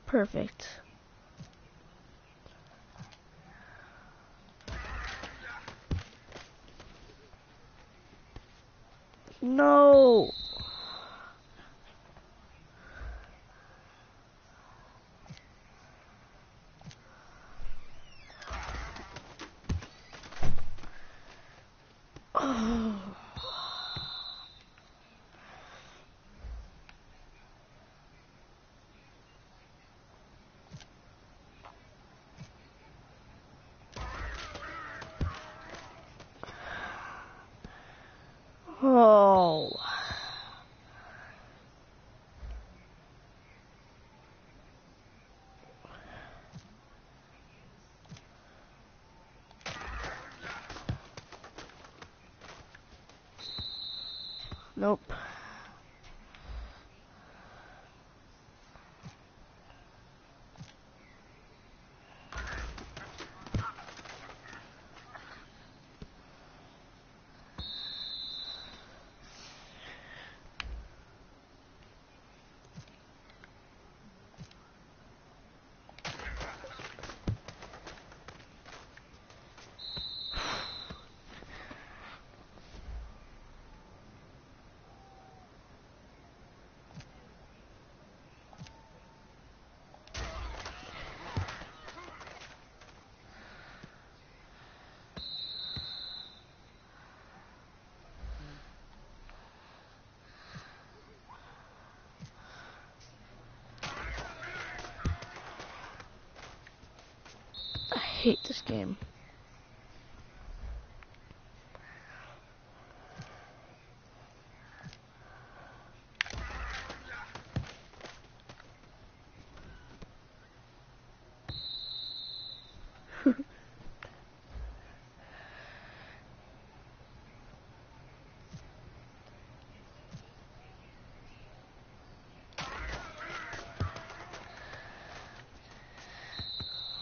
Perfect. No. Oh. Nope. I hate this game.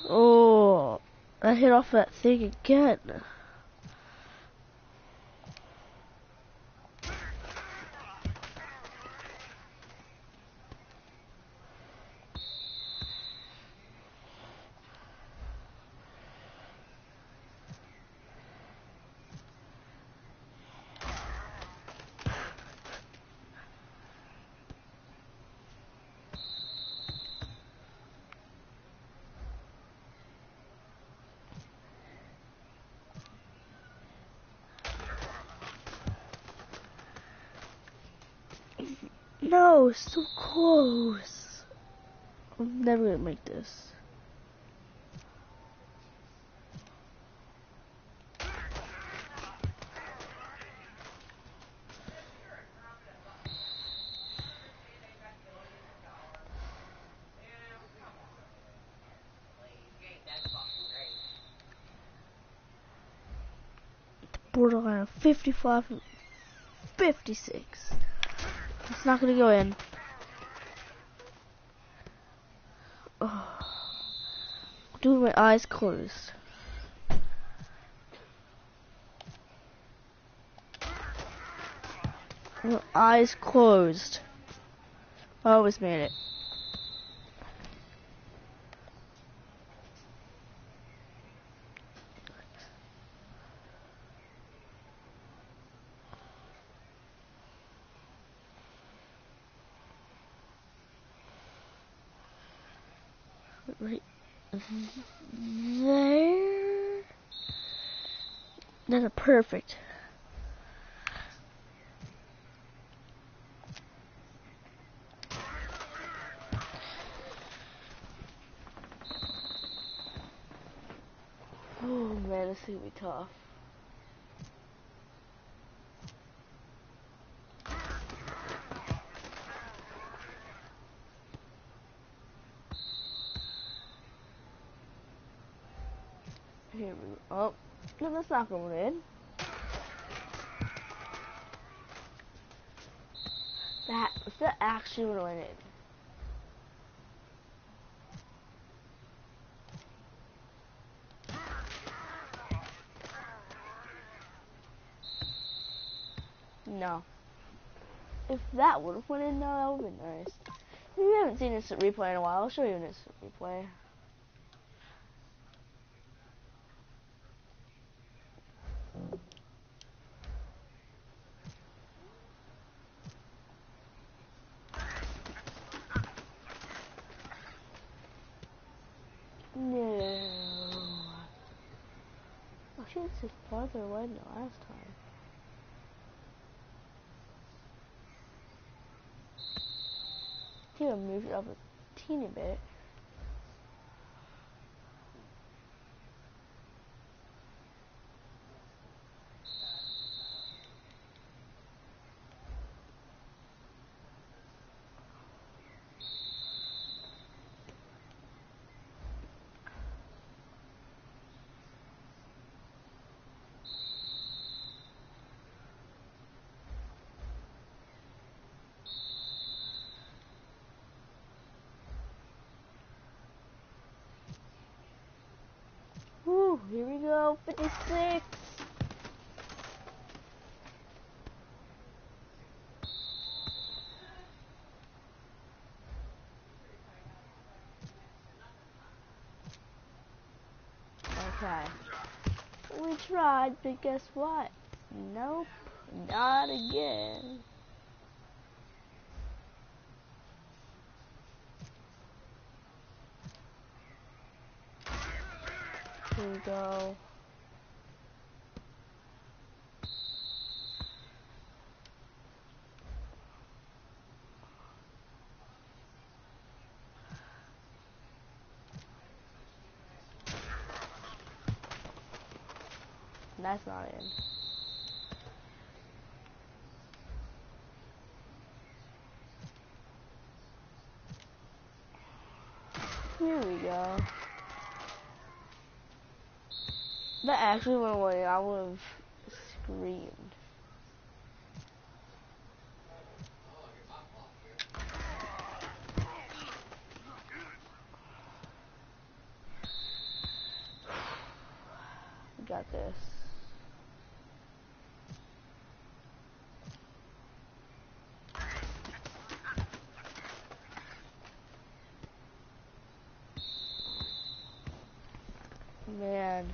oh, I hit off that thing again. No, so close. I'm never gonna make this. Borderline of 55 56. It's not gonna go in. Oh. Doing my eyes closed. My eyes closed. I always made it. right there. That's perfect. Oh man, this is gonna be tough. Here we go. Oh, no, that's not going in. That was the actual one in. No. If that would have went in, no, that would have been nice. If you haven't seen this replay in a while, I'll show you this replay. No. Oh, she was than the last time. He moved it up a teeny bit. Woo, here we go, 56. Okay. We tried, but guess what? Nope, not again. We go. That's not in. Here we go. That actually went away. I would have screamed. We got this. Man.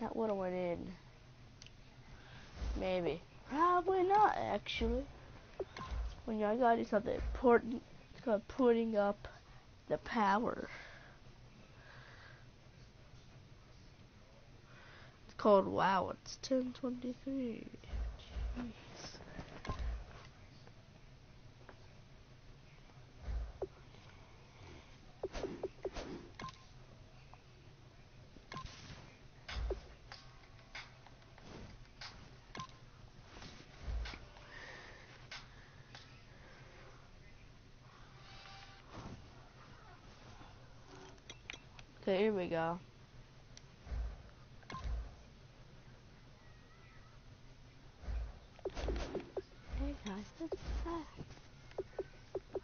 That would have went in. Maybe. Probably not, actually. When y'all gotta something important, it's called putting up the power. It's called wow, it's 1023. Jeez. Okay, here we go. Hey guys, what's that?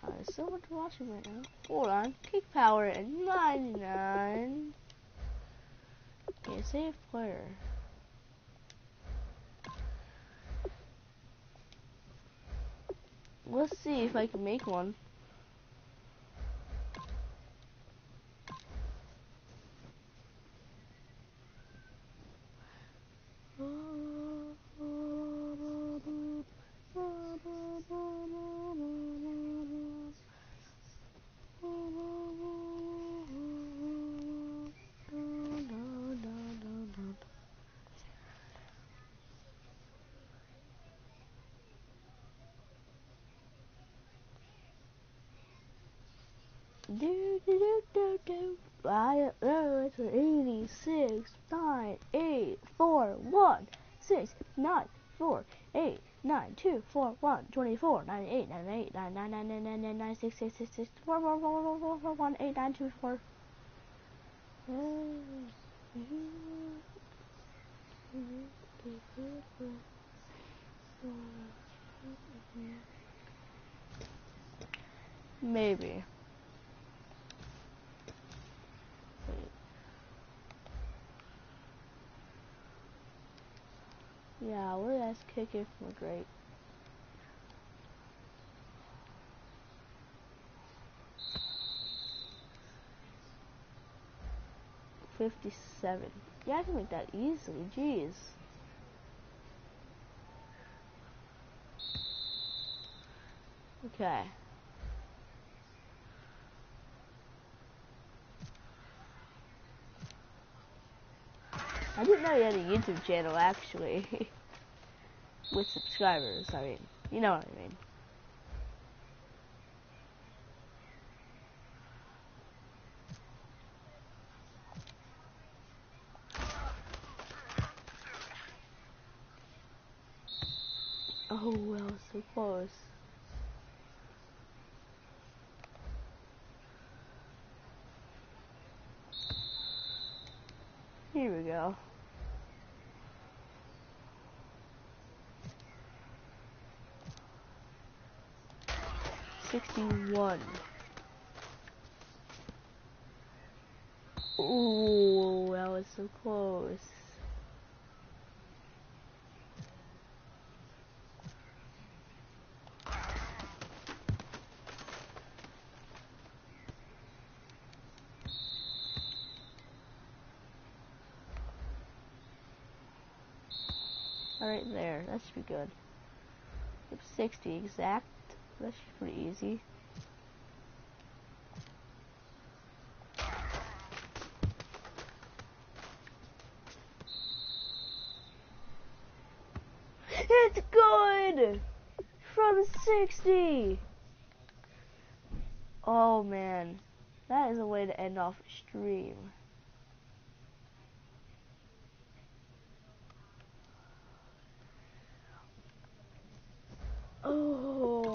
Uh, there's so much watching right now. Hold on. Kick power at 99. Okay, save player. Let's see if I can make one. Do do do do do. I know it's an 86, 9, 8, 4, 1, 6, 9, 4, 8, 9, 2, 4, 1, 24, 98, 98, 99, 99, 99, 96, 6, 6, 6, 4, 4, 4, 4, 4, 4, 1, 8, 9, 2, 4. Maybe. Yeah, we're ass kicking from great. Fifty-seven. Yeah, I can make that easily. Jeez. Okay. I didn't know you had a YouTube channel actually. With subscribers, I mean. You know what I mean. Oh, well, so close. Sixty-one. Ooh, that was so close. That should be good. 60 exact, that should be pretty easy. It's good! From 60! Oh man, that is a way to end off stream. Oh.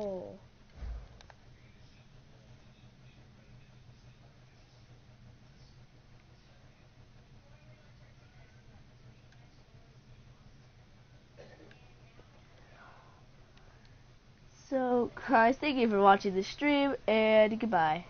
Guys, thank you for watching the stream, and goodbye.